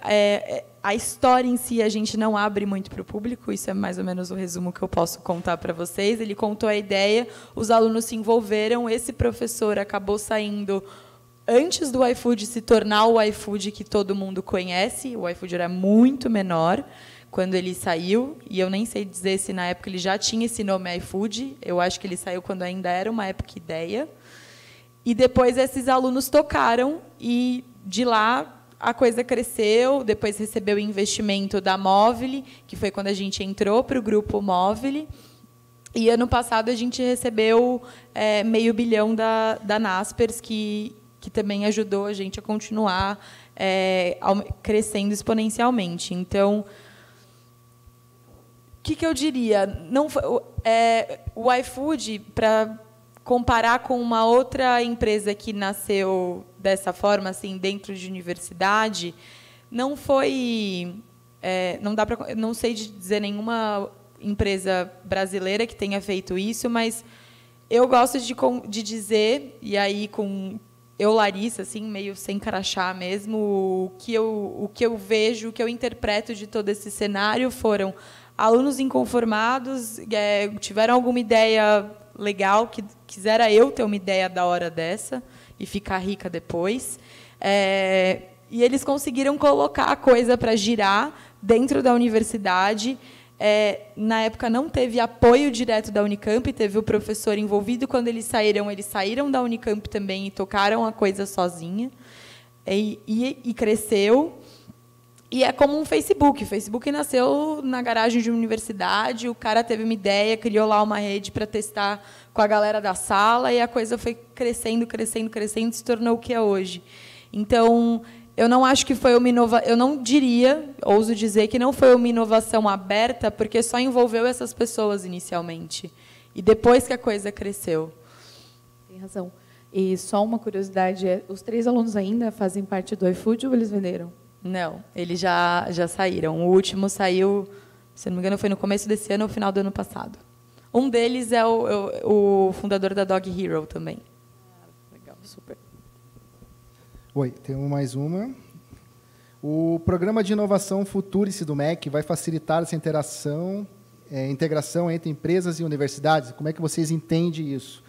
A história em si a gente não abre muito para o público, isso é mais ou menos o resumo que eu posso contar para vocês. Ele contou a ideia, os alunos se envolveram, esse professor acabou saindo antes do iFood se tornar o iFood que todo mundo conhece. O iFood era muito menor quando ele saiu, e eu nem sei dizer se na época ele já tinha esse nome iFood. Eu acho que ele saiu quando ainda era uma época ideia. E depois esses alunos tocaram e de lá a coisa cresceu, depois recebeu o investimento da Móvel, que foi quando a gente entrou para o grupo Móvel. E ano passado a gente recebeu é, meio bilhão da, da Naspers, que, que também ajudou a gente a continuar é, crescendo exponencialmente. Então, o que, que eu diria? Não, é, o iFood, para comparar com uma outra empresa que nasceu dessa forma, assim, dentro de universidade, não foi, é, não dá para, não sei dizer nenhuma empresa brasileira que tenha feito isso, mas eu gosto de, de dizer e aí com eu Larissa assim meio sem crachá mesmo o que eu o que eu vejo o que eu interpreto de todo esse cenário foram alunos inconformados é, tiveram alguma ideia legal que quisera eu ter uma ideia da hora dessa e ficar rica depois. É, e eles conseguiram colocar a coisa para girar dentro da universidade. É, na época não teve apoio direto da Unicamp, teve o professor envolvido. Quando eles saíram, eles saíram da Unicamp também e tocaram a coisa sozinha. E, e, e cresceu. E é como um Facebook. O Facebook nasceu na garagem de uma universidade, o cara teve uma ideia, criou lá uma rede para testar com a galera da sala e a coisa foi crescendo, crescendo, crescendo, se tornou o que é hoje. Então, eu não acho que foi uma inovação, eu não diria, ouso dizer que não foi uma inovação aberta, porque só envolveu essas pessoas inicialmente. E depois que a coisa cresceu. Tem razão. E só uma curiosidade, é, os três alunos ainda fazem parte do iFood ou eles venderam? Não, eles já, já saíram. O último saiu, se não me engano, foi no começo desse ano ou final do ano passado. Um deles é o, o, o fundador da Dog Hero também. Legal, super. Oi, temos mais uma. O programa de inovação Futurice do MEC vai facilitar essa interação, é, integração entre empresas e universidades. Como é que vocês entendem isso?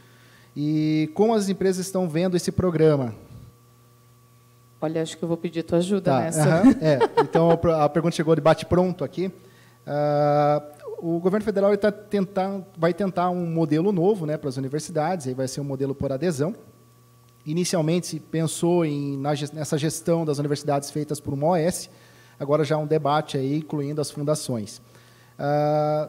E como as empresas estão vendo esse programa? Olha, acho que eu vou pedir tua ajuda Tá, nessa. é. Então a pergunta chegou de bate pronto aqui. Ah, o governo federal ele tá tentando, vai tentar um modelo novo, né, para as universidades. Aí vai ser um modelo por adesão. Inicialmente se pensou em na nessa gestão das universidades feitas por uma OS. Agora já há um debate aí, incluindo as fundações. Ah,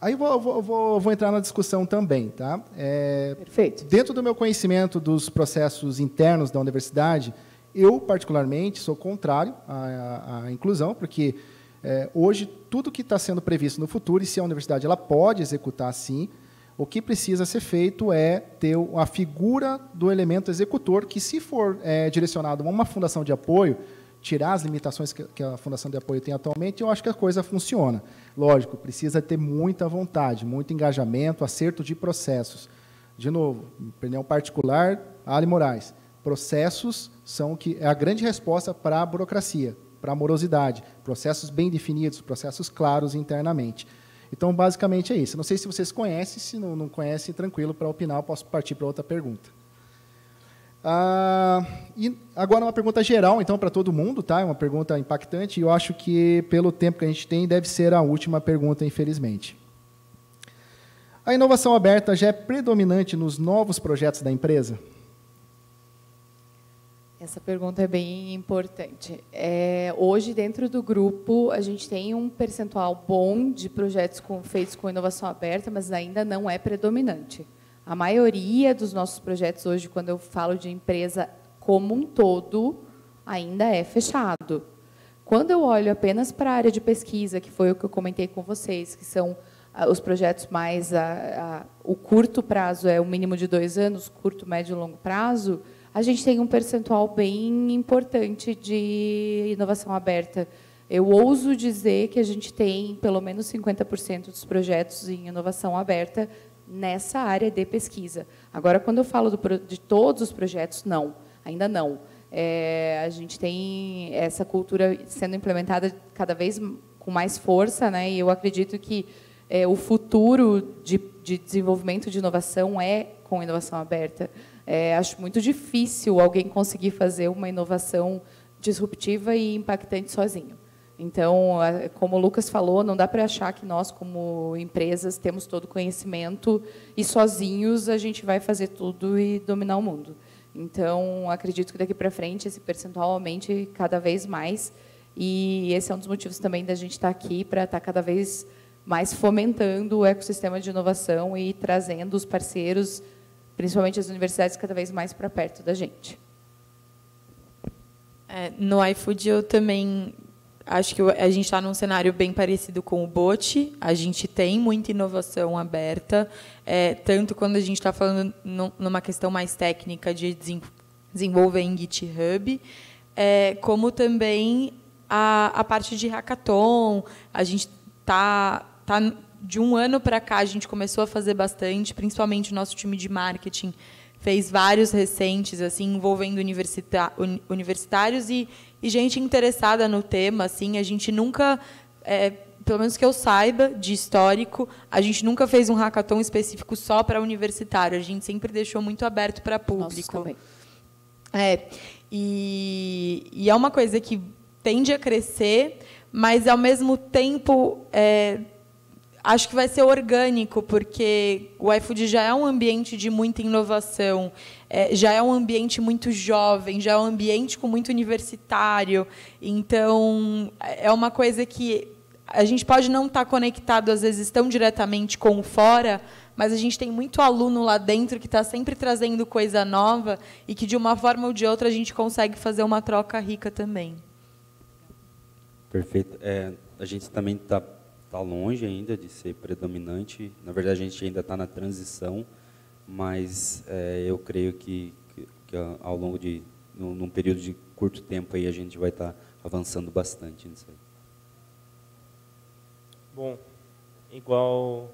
aí vou, vou- vou- vou entrar na discussão também, tá? É, Perfeito. Dentro do meu conhecimento dos processos internos da universidade, eu, particularmente, sou contrário à, à- à inclusão, porque eh, hoje tudo que está sendo previsto no futuro, e se a universidade ela pode executar sim, o que precisa ser feito é ter a figura do elemento executor, que, se for eh, direcionado a uma fundação de apoio, tirar as limitações que, que a fundação de apoio tem atualmente, eu acho que a coisa funciona. Lógico, precisa ter muita vontade, muito engajamento, acerto de processos. De novo, opinião particular, Ali Moraes. Processos são que é a grande resposta para a burocracia, para a morosidade. Processos bem definidos, processos claros internamente. Então, basicamente é isso. Não sei se vocês conhecem, se não, não conhecem, tranquilo para opinar, eu posso partir para outra pergunta. Ah, e agora uma pergunta geral, então, para todo mundo, tá? É uma pergunta impactante e eu acho que, pelo tempo que a gente tem, deve ser a última pergunta, infelizmente. A inovação aberta já é predominante nos novos projetos da empresa? Essa pergunta é bem importante. É, hoje, dentro do grupo, a gente tem um percentual bom de projetos com- feitos com inovação aberta, mas ainda não é predominante. A maioria dos nossos projetos hoje, quando eu falo de empresa como um todo, ainda é fechado. Quando eu olho apenas para a área de pesquisa, que foi o que eu comentei com vocês, que são ah, os projetos mais a, a- o curto prazo é o mínimo de dois anos, curto, médio e longo prazo, a gente tem um percentual bem importante de inovação aberta. Eu ouso dizer que a gente tem pelo menos 50% dos projetos em inovação aberta nessa área de pesquisa. Agora, quando eu falo do de todos os projetos, não, ainda não. É, a gente tem essa cultura sendo implementada cada vez com mais força, né? E eu acredito que é, o futuro de, de desenvolvimento de inovação é com inovação aberta. É, acho muito difícil alguém conseguir fazer uma inovação disruptiva e impactante sozinho. Então, como o Lucas falou, não dá para achar que nós, como empresas, temos todo o conhecimento e sozinhos a gente vai fazer tudo e dominar o mundo. Então, acredito que daqui para frente esse percentual aumente cada vez mais e esse é um dos motivos também da gente estar aqui para estar cada vez mais fomentando o ecossistema de inovação e trazendo os parceiros, principalmente as universidades, cada vez mais para perto da gente. É, no iFood eu também acho que a gente está num cenário bem parecido com o Bot. A gente tem muita inovação aberta, é, tanto quando a gente está falando num- numa questão mais técnica de desen- desenvolver em GitHub, é, como também a, a parte de hackathon. A gente tá, tá de um ano para cá a gente começou a fazer bastante, principalmente o nosso time de marketing fez vários recentes assim envolvendo universita uni- universitários e, e gente interessada no tema assim. A gente nunca é, pelo menos que eu saiba de histórico a gente nunca fez um hackathon específico só para universitário. A gente sempre deixou muito aberto para público. também. é, e, e é uma coisa que tende a crescer, mas ao mesmo tempo é, acho que vai ser orgânico, porque o iFood já é um ambiente de muita inovação, é, já é um ambiente muito jovem, já é um ambiente com muito universitário. Então, é uma coisa que a gente pode não estar conectado, às vezes, tão diretamente com o fora, mas a gente tem muito aluno lá dentro que está sempre trazendo coisa nova e que, de uma forma ou de outra, a gente consegue fazer uma troca rica também. Perfeito. É, a gente também está tá longe ainda de ser predominante. Na verdade, a gente ainda está na transição, mas é, eu creio que, que, que ao longo de num, num período de curto tempo aí a gente vai estar avançando bastante nisso aí. Bom, igual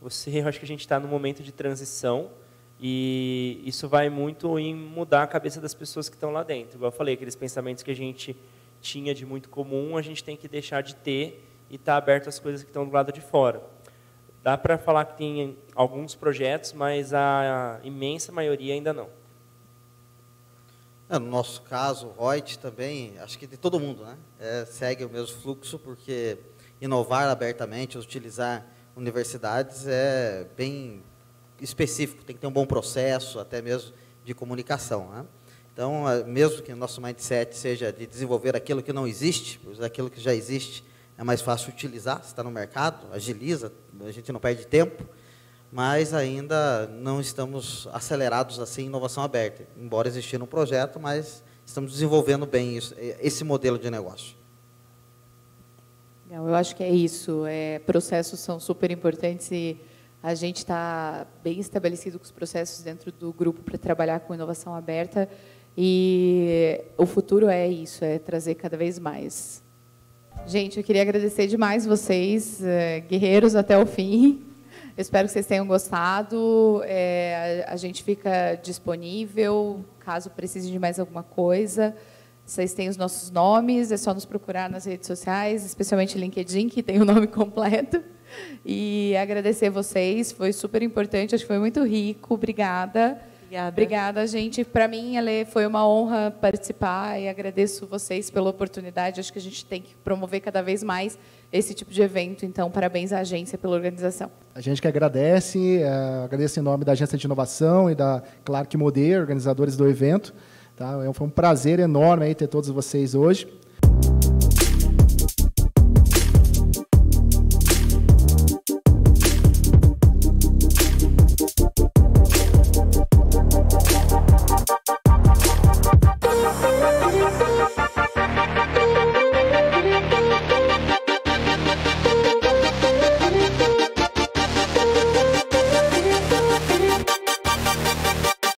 você, eu acho que a gente está num momento de transição e isso vai muito em mudar a cabeça das pessoas que estão lá dentro. Igual eu falei, aqueles pensamentos que a gente tinha de muito comum, a gente tem que deixar de ter e estar tá aberto às coisas que estão do lado de fora. Dá para falar que tem alguns projetos, mas a imensa maioria ainda não. É, no nosso caso, o Reut também, acho que de todo mundo, né? É, segue o mesmo fluxo, porque inovar abertamente, utilizar universidades é bem específico, tem que ter um bom processo, até mesmo de comunicação. Né? Então, é, mesmo que o nosso mindset seja de desenvolver aquilo que não existe, pois aquilo que já existe é mais fácil utilizar, está no mercado, agiliza, a gente não perde tempo, mas ainda não estamos acelerados assim em inovação aberta, embora existir um projeto, mas estamos desenvolvendo bem isso, esse modelo de negócio. Eu acho que é isso. É, processos são super importantes e a gente está bem estabelecido com os processos dentro do grupo para trabalhar com inovação aberta. E o futuro é isso, é trazer cada vez mais Gente, eu queria agradecer demais vocês, é, guerreiros até o fim. Espero que vocês tenham gostado. É, a, gente fica disponível caso precisem de mais alguma coisa. Vocês têm os nossos nomes, é só nos procurar nas redes sociais, especialmente LinkedIn, que tem o nome completo. E agradecer vocês, foi super importante, acho que foi muito rico. Obrigada. Obrigada. Obrigada, gente. Para mim, Ale, foi uma honra participar e agradeço vocês pela oportunidade. Acho que a gente tem que promover cada vez mais esse tipo de evento. Então, parabéns à agência pela organização. A gente que agradece, uh, agradece em nome da Agência de Inovação e da Clark Modê, organizadores do evento. Tá? É foi um prazer enorme aí ter todos vocês hoje.